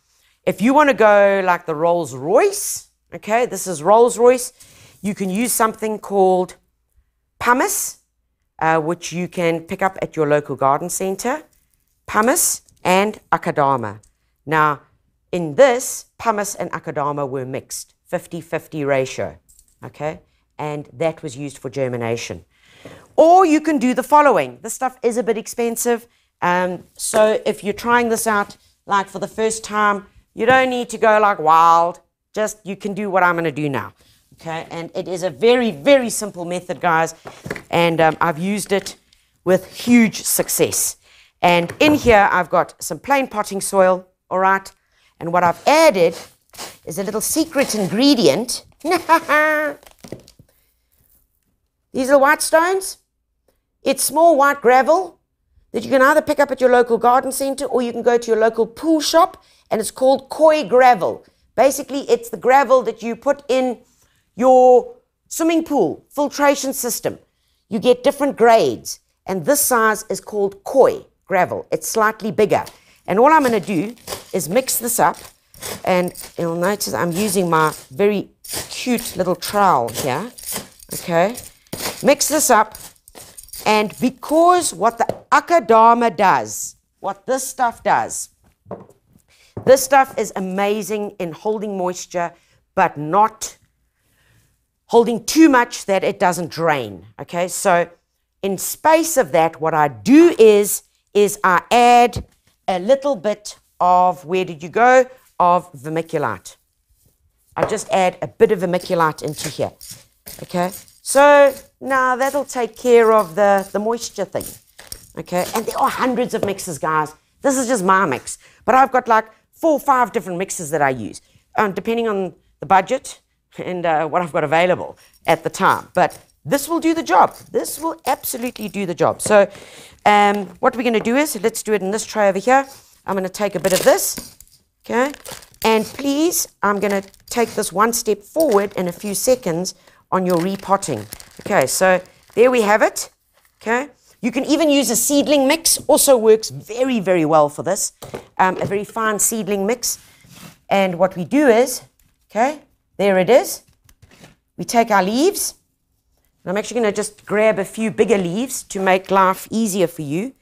if you want to go like the Rolls Royce, okay, this is Rolls Royce, you can use something called pumice, uh, which you can pick up at your local garden center, pumice and akadama. Now, in this, pumice and akadama were mixed. 50-50 ratio, okay? And that was used for germination. Or you can do the following. This stuff is a bit expensive. Um, so if you're trying this out, like for the first time, you don't need to go like wild. Just you can do what I'm going to do now. Okay, and it is a very, very simple method, guys. And um, I've used it with huge success. And in here, I've got some plain potting soil, all right? And what I've added is a little secret ingredient. *laughs* These are white stones. It's small white gravel that you can either pick up at your local garden center or you can go to your local pool shop and it's called koi gravel. Basically, it's the gravel that you put in your swimming pool filtration system. You get different grades, and this size is called koi gravel. It's slightly bigger. And all I'm going to do is mix this up And you'll notice I'm using my very cute little trowel here. Okay. Mix this up. And because what the Akadama does, what this stuff does, this stuff is amazing in holding moisture, but not holding too much that it doesn't drain. Okay, so in space of that, what I do is, is I add a little bit of, where did you go? Of vermiculite. I just add a bit of vermiculite into here. Okay, so now that'll take care of the, the moisture thing. Okay, and there are hundreds of mixes, guys. This is just my mix, but I've got like four or five different mixes that I use, um, depending on the budget and uh, what I've got available at the time. But this will do the job. This will absolutely do the job. So um, what we're going to do is, let's do it in this tray over here. I'm going to take a bit of this, okay? And please, I'm going to take this one step forward in a few seconds on your repotting. Okay, so there we have it, okay? You can even use a seedling mix, also works very, very well for this. Um, a very fine seedling mix. And what we do is, okay, there it is. We take our leaves. And I'm actually going to just grab a few bigger leaves to make life easier for you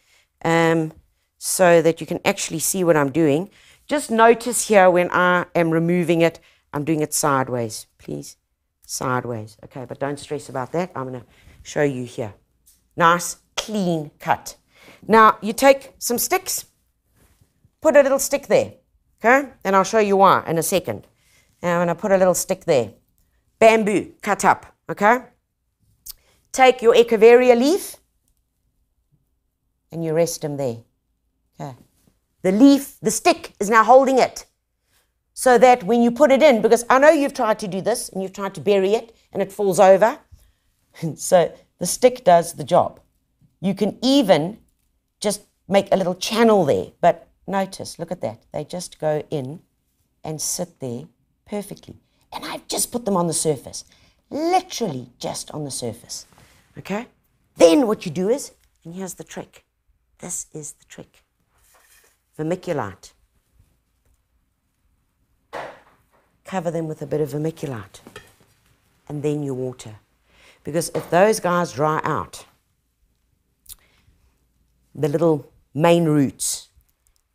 um, so that you can actually see what I'm doing. Just notice here when I am removing it, I'm doing it sideways, please. Sideways. Okay, but don't stress about that. I'm going to show you here. Nice, clean cut. Now, you take some sticks, put a little stick there, okay? And I'll show you why in a second. And I'm going to put a little stick there. Bamboo, cut up, okay? Take your Echeveria leaf and you rest them there. Okay. The leaf, the stick is now holding it so that when you put it in, because I know you've tried to do this and you've tried to bury it and it falls over. *laughs* so the stick does the job. You can even just make a little channel there, but notice, look at that. They just go in and sit there perfectly. And I've just put them on the surface, literally just on the surface. Okay? Then what you do is, and here's the trick. This is the trick. Vermiculite. Cover them with a bit of vermiculite. And then you water. Because if those guys dry out, the little main roots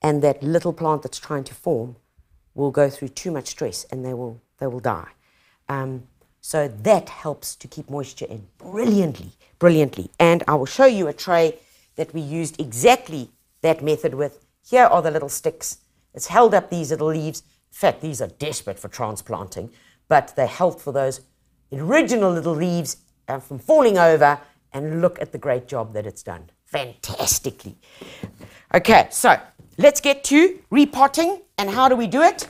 and that little plant that's trying to form will go through too much stress and they will, they will die. Um, so that helps to keep moisture in brilliantly, brilliantly. And I will show you a tray that we used exactly that method with. Here are the little sticks. It's held up these little leaves. In fact, these are desperate for transplanting, but they help for those original little leaves uh, from falling over. And look at the great job that it's done. Fantastically. Okay, so let's get to repotting and how do we do it?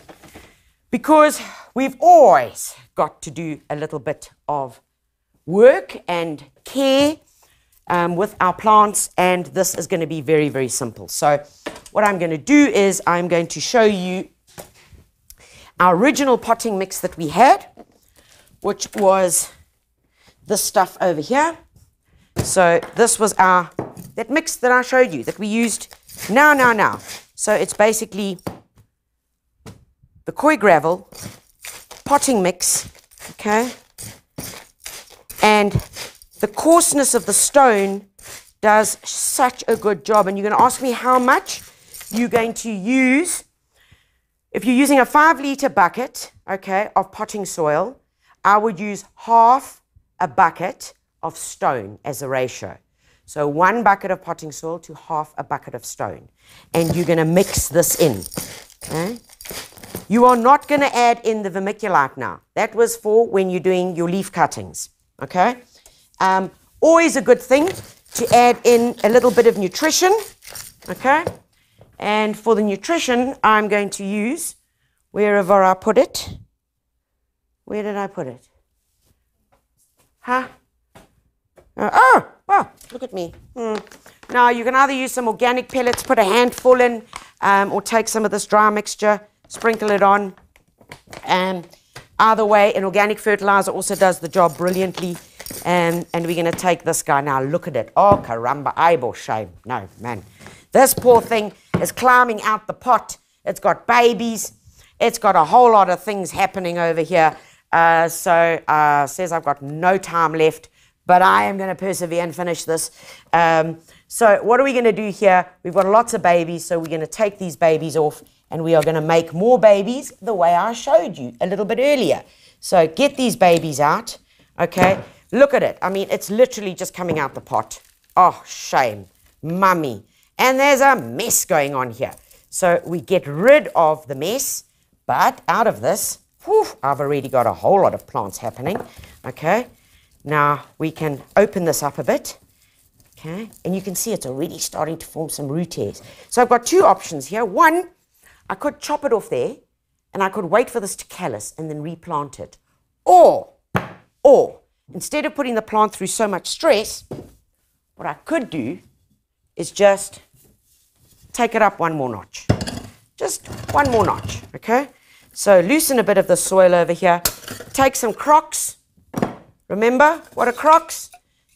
Because we've always got to do a little bit of work and care um, with our plants, and this is going to be very, very simple. So, what I'm going to do is I'm going to show you our original potting mix that we had, which was this stuff over here. So, this was our that mix that I showed you that we used now, now, now. So, it's basically the Koi gravel potting mix, okay? And the coarseness of the stone does such a good job. And you're going to ask me how much you're going to use. If you're using a five liter bucket, okay, of potting soil, I would use half a bucket of stone as a ratio. So one bucket of potting soil to half a bucket of stone. And you're going to mix this in. Okay? You are not going to add in the vermiculite now. That was for when you're doing your leaf cuttings. Okay? Um, always a good thing to add in a little bit of nutrition. Okay? And for the nutrition, I'm going to use wherever I put it. Where did I put it? Huh? Uh, oh, well, look at me. Hmm. Now, you can either use some organic pellets, put a handful in, um, or take some of this dry mixture sprinkle it on. And either way, an organic fertilizer also does the job brilliantly. And, and we're going to take this guy now. Look at it. Oh, caramba, eyeball shame. No, man. This poor thing is climbing out the pot. It's got babies. It's got a whole lot of things happening over here. Uh, so uh, says I've got no time left, but I am going to persevere and finish this. Um, so what are we going to do here? We've got lots of babies, so we're going to take these babies off and we are going to make more babies the way I showed you a little bit earlier. So get these babies out, okay? Look at it. I mean, it's literally just coming out the pot. Oh, shame. Mummy. And there's a mess going on here. So we get rid of the mess, but out of this, whew, I've already got a whole lot of plants happening. Okay, now we can open this up a bit. Okay, and you can see it's already starting to form some root hairs. So I've got two options here. One, I could chop it off there and I could wait for this to callus and then replant it. Or, or, instead of putting the plant through so much stress, what I could do is just take it up one more notch. Just one more notch, okay? So loosen a bit of the soil over here. Take some crocks. Remember what are crocks?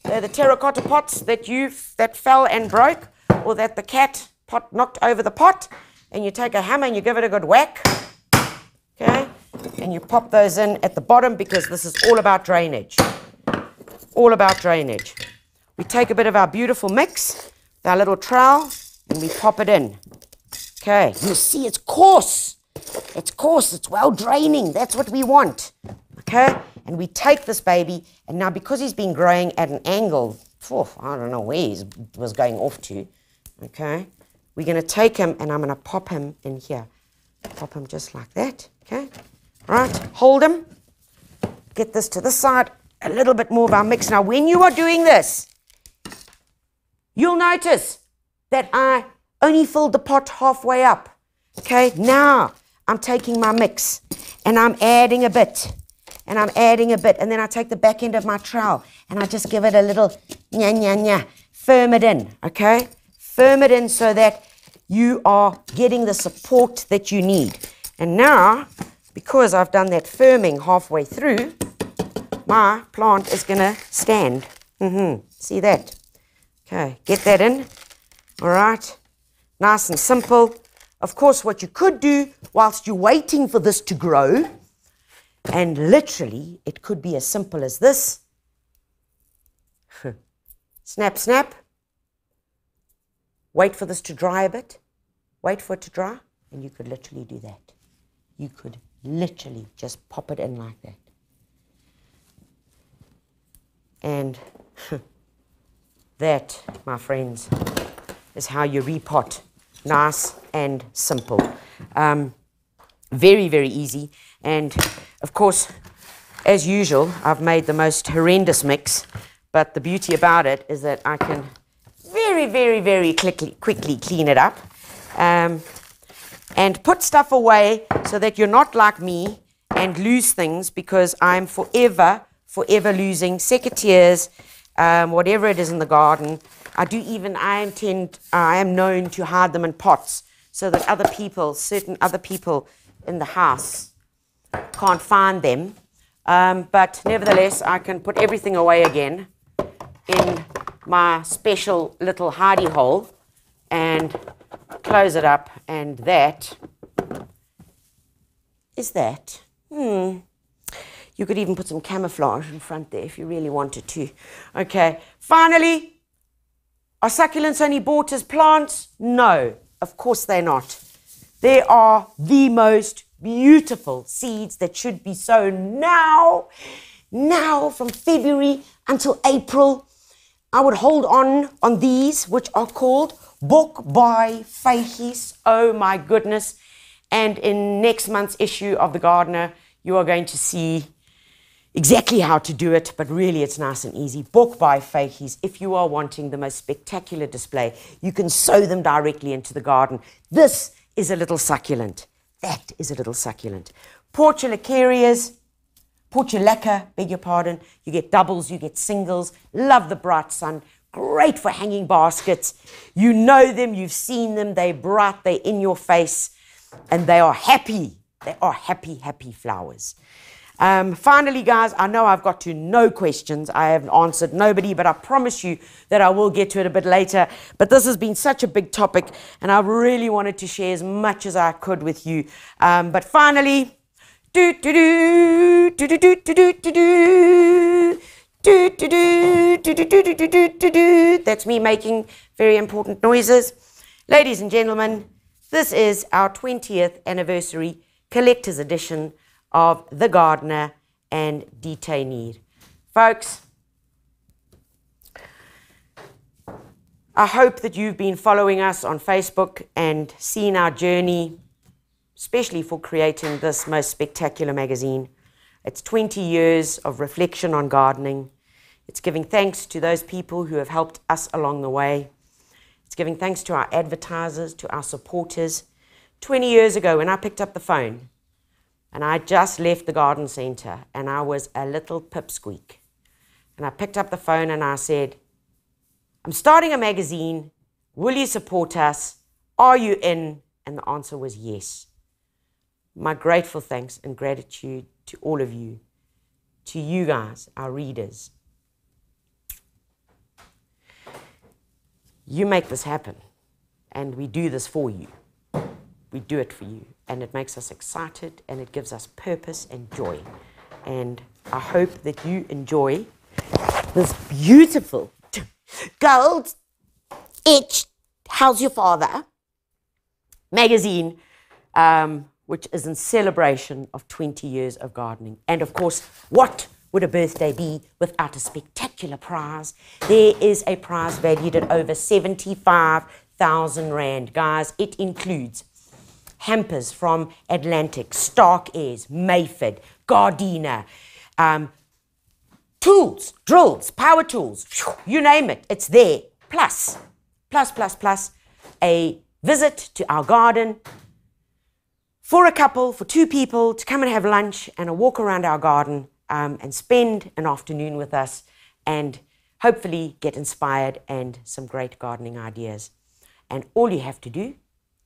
They're the terracotta pots that you that fell and broke, or that the cat pot knocked over the pot. And you take a hammer and you give it a good whack. Okay? And you pop those in at the bottom because this is all about drainage. All about drainage. We take a bit of our beautiful mix, our little trowel, and we pop it in. Okay, you see it's coarse. It's coarse, it's well draining. That's what we want. Okay, and we take this baby, and now because he's been growing at an angle, I don't know where he was going off to. Okay, we're going to take him and I'm going to pop him in here. Pop him just like that. Okay, right, hold him. Get this to the side. A little bit more of our mix. Now, when you are doing this, you'll notice that I only filled the pot halfway up. Okay, now I'm taking my mix and I'm adding a bit and I'm adding a bit and then I take the back end of my trowel and I just give it a little nya nya nya, firm it in, okay? Firm it in so that you are getting the support that you need. And now, because I've done that firming halfway through, my plant is gonna stand. Mm-hmm. See that? Okay, get that in. All right, nice and simple. Of course, what you could do whilst you're waiting for this to grow, and literally it could be as simple as this snap, snap. Wait for this to dry a bit. Wait for it to dry, and you could literally do that. You could literally just pop it in like that. And that, my friends, is how you repot. Nice and simple. Um, very, very easy. And of course, as usual, I've made the most horrendous mix. But the beauty about it is that I can very, very, very quickly, quickly clean it up um, and put stuff away so that you're not like me and lose things because I'm forever, forever losing secateurs, um, whatever it is in the garden. I do even, I intend, I am known to hide them in pots so that other people, certain other people in the house can't find them. Um, but nevertheless, I can put everything away again in my special little hidey hole and close it up. And that is that. Hmm. You could even put some camouflage in front there if you really wanted to. Okay. Finally, are succulents only bought as plants? No, of course they're not. They are the most beautiful seeds that should be sown now, now from February until April. I would hold on on these, which are called bokbaai Oh my goodness. And in next month's issue of The Gardener, you are going to see exactly how to do it, but really it's nice and easy. Bokbaai vygies. If you are wanting the most spectacular display, you can sow them directly into the garden. This is a little succulent. That is a little succulent. Portulacarias, portulaca, beg your pardon. You get doubles, you get singles. Love the bright sun. Great for hanging baskets. You know them, you've seen them. They're bright, they're in your face, and they are happy. They are happy, happy flowers. Um, finally, guys, I know I've got to no questions. I haven't answered nobody, but I promise you that I will get to it a bit later. But this has been such a big topic, and I really wanted to share as much as I could with you. Um, but finally, do do do do do do do do do. Do, do, do, do, do, do, do, do, do, do. That's me making very important noises. Ladies and gentlemen, this is our 20th anniversary collector's edition of The Gardener and Detainee. Folks, I hope that you've been following us on Facebook and seen our journey, especially for creating this most spectacular magazine. It's 20 years of reflection on gardening. It's giving thanks to those people who have helped us along the way. It's giving thanks to our advertisers, to our supporters. 20 years ago, when I picked up the phone and I just left the garden centre and I was a little pipsqueak. And I picked up the phone and I said, I'm starting a magazine. Will you support us? Are you in? And the answer was yes. My grateful thanks and gratitude to all of you, to you guys, our readers. You make this happen, and we do this for you. We do it for you and it makes us excited and it gives us purpose and joy. And I hope that you enjoy this beautiful gold etched How's Your Father magazine, um, which is in celebration of 20 years of gardening. And of course, what would a birthday be without a spectacular prize? There is a prize valued at over 75,000 Rand. Guys, it includes hampers from Atlantic, Starke Ayres, Mayford, Gardena, um, tools, drills, power tools, you name it, it's there. Plus, plus, plus, plus, a visit to our garden for a couple, for two people to come and have lunch and a walk around our garden um, and spend an afternoon with us and hopefully get inspired and some great gardening ideas. And all you have to do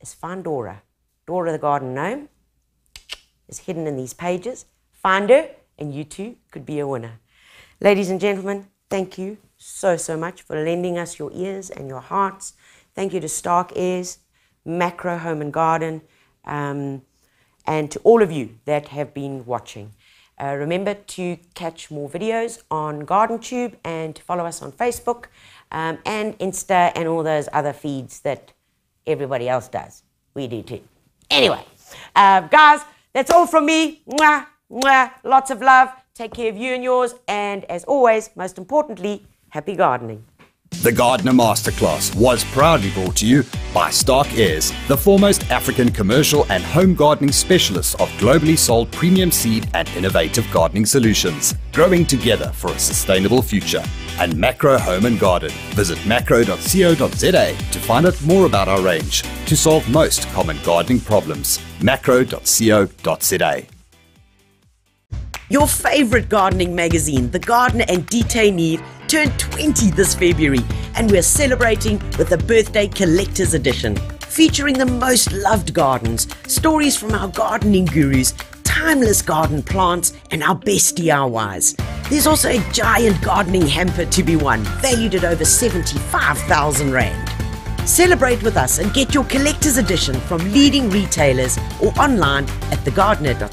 is find Dora Dora the Garden Gnome is hidden in these pages. Find her, and you too could be a winner. Ladies and gentlemen, thank you so, so much for lending us your ears and your hearts. Thank you to Starke Ayres, Macro Home and Garden, um, and to all of you that have been watching. Uh, remember to catch more videos on GardenTube and to follow us on Facebook um, and Insta and all those other feeds that everybody else does. We do too. Anyway, uh, guys, that's all from me. Mwah, mwah, lots of love. Take care of you and yours. And as always, most importantly, happy gardening. The Gardener Masterclass was proudly brought to you by Starke Ayres, the foremost African commercial and home gardening specialists of globally sold premium seed and innovative gardening solutions, growing together for a sustainable future. And Macro Home and Garden. Visit macro.co.za to find out more about our range to solve most common gardening problems. macro.co.za. Your favorite gardening magazine, The Gardener and Detainee, turned 20 this February, and we're celebrating with a birthday collector's edition featuring the most loved gardens, stories from our gardening gurus, timeless garden plants, and our best DIYs. There's also a giant gardening hamper to be won, valued at over 75,000 Rand. Celebrate with us and get your collector's edition from leading retailers or online at thegardener.co.za.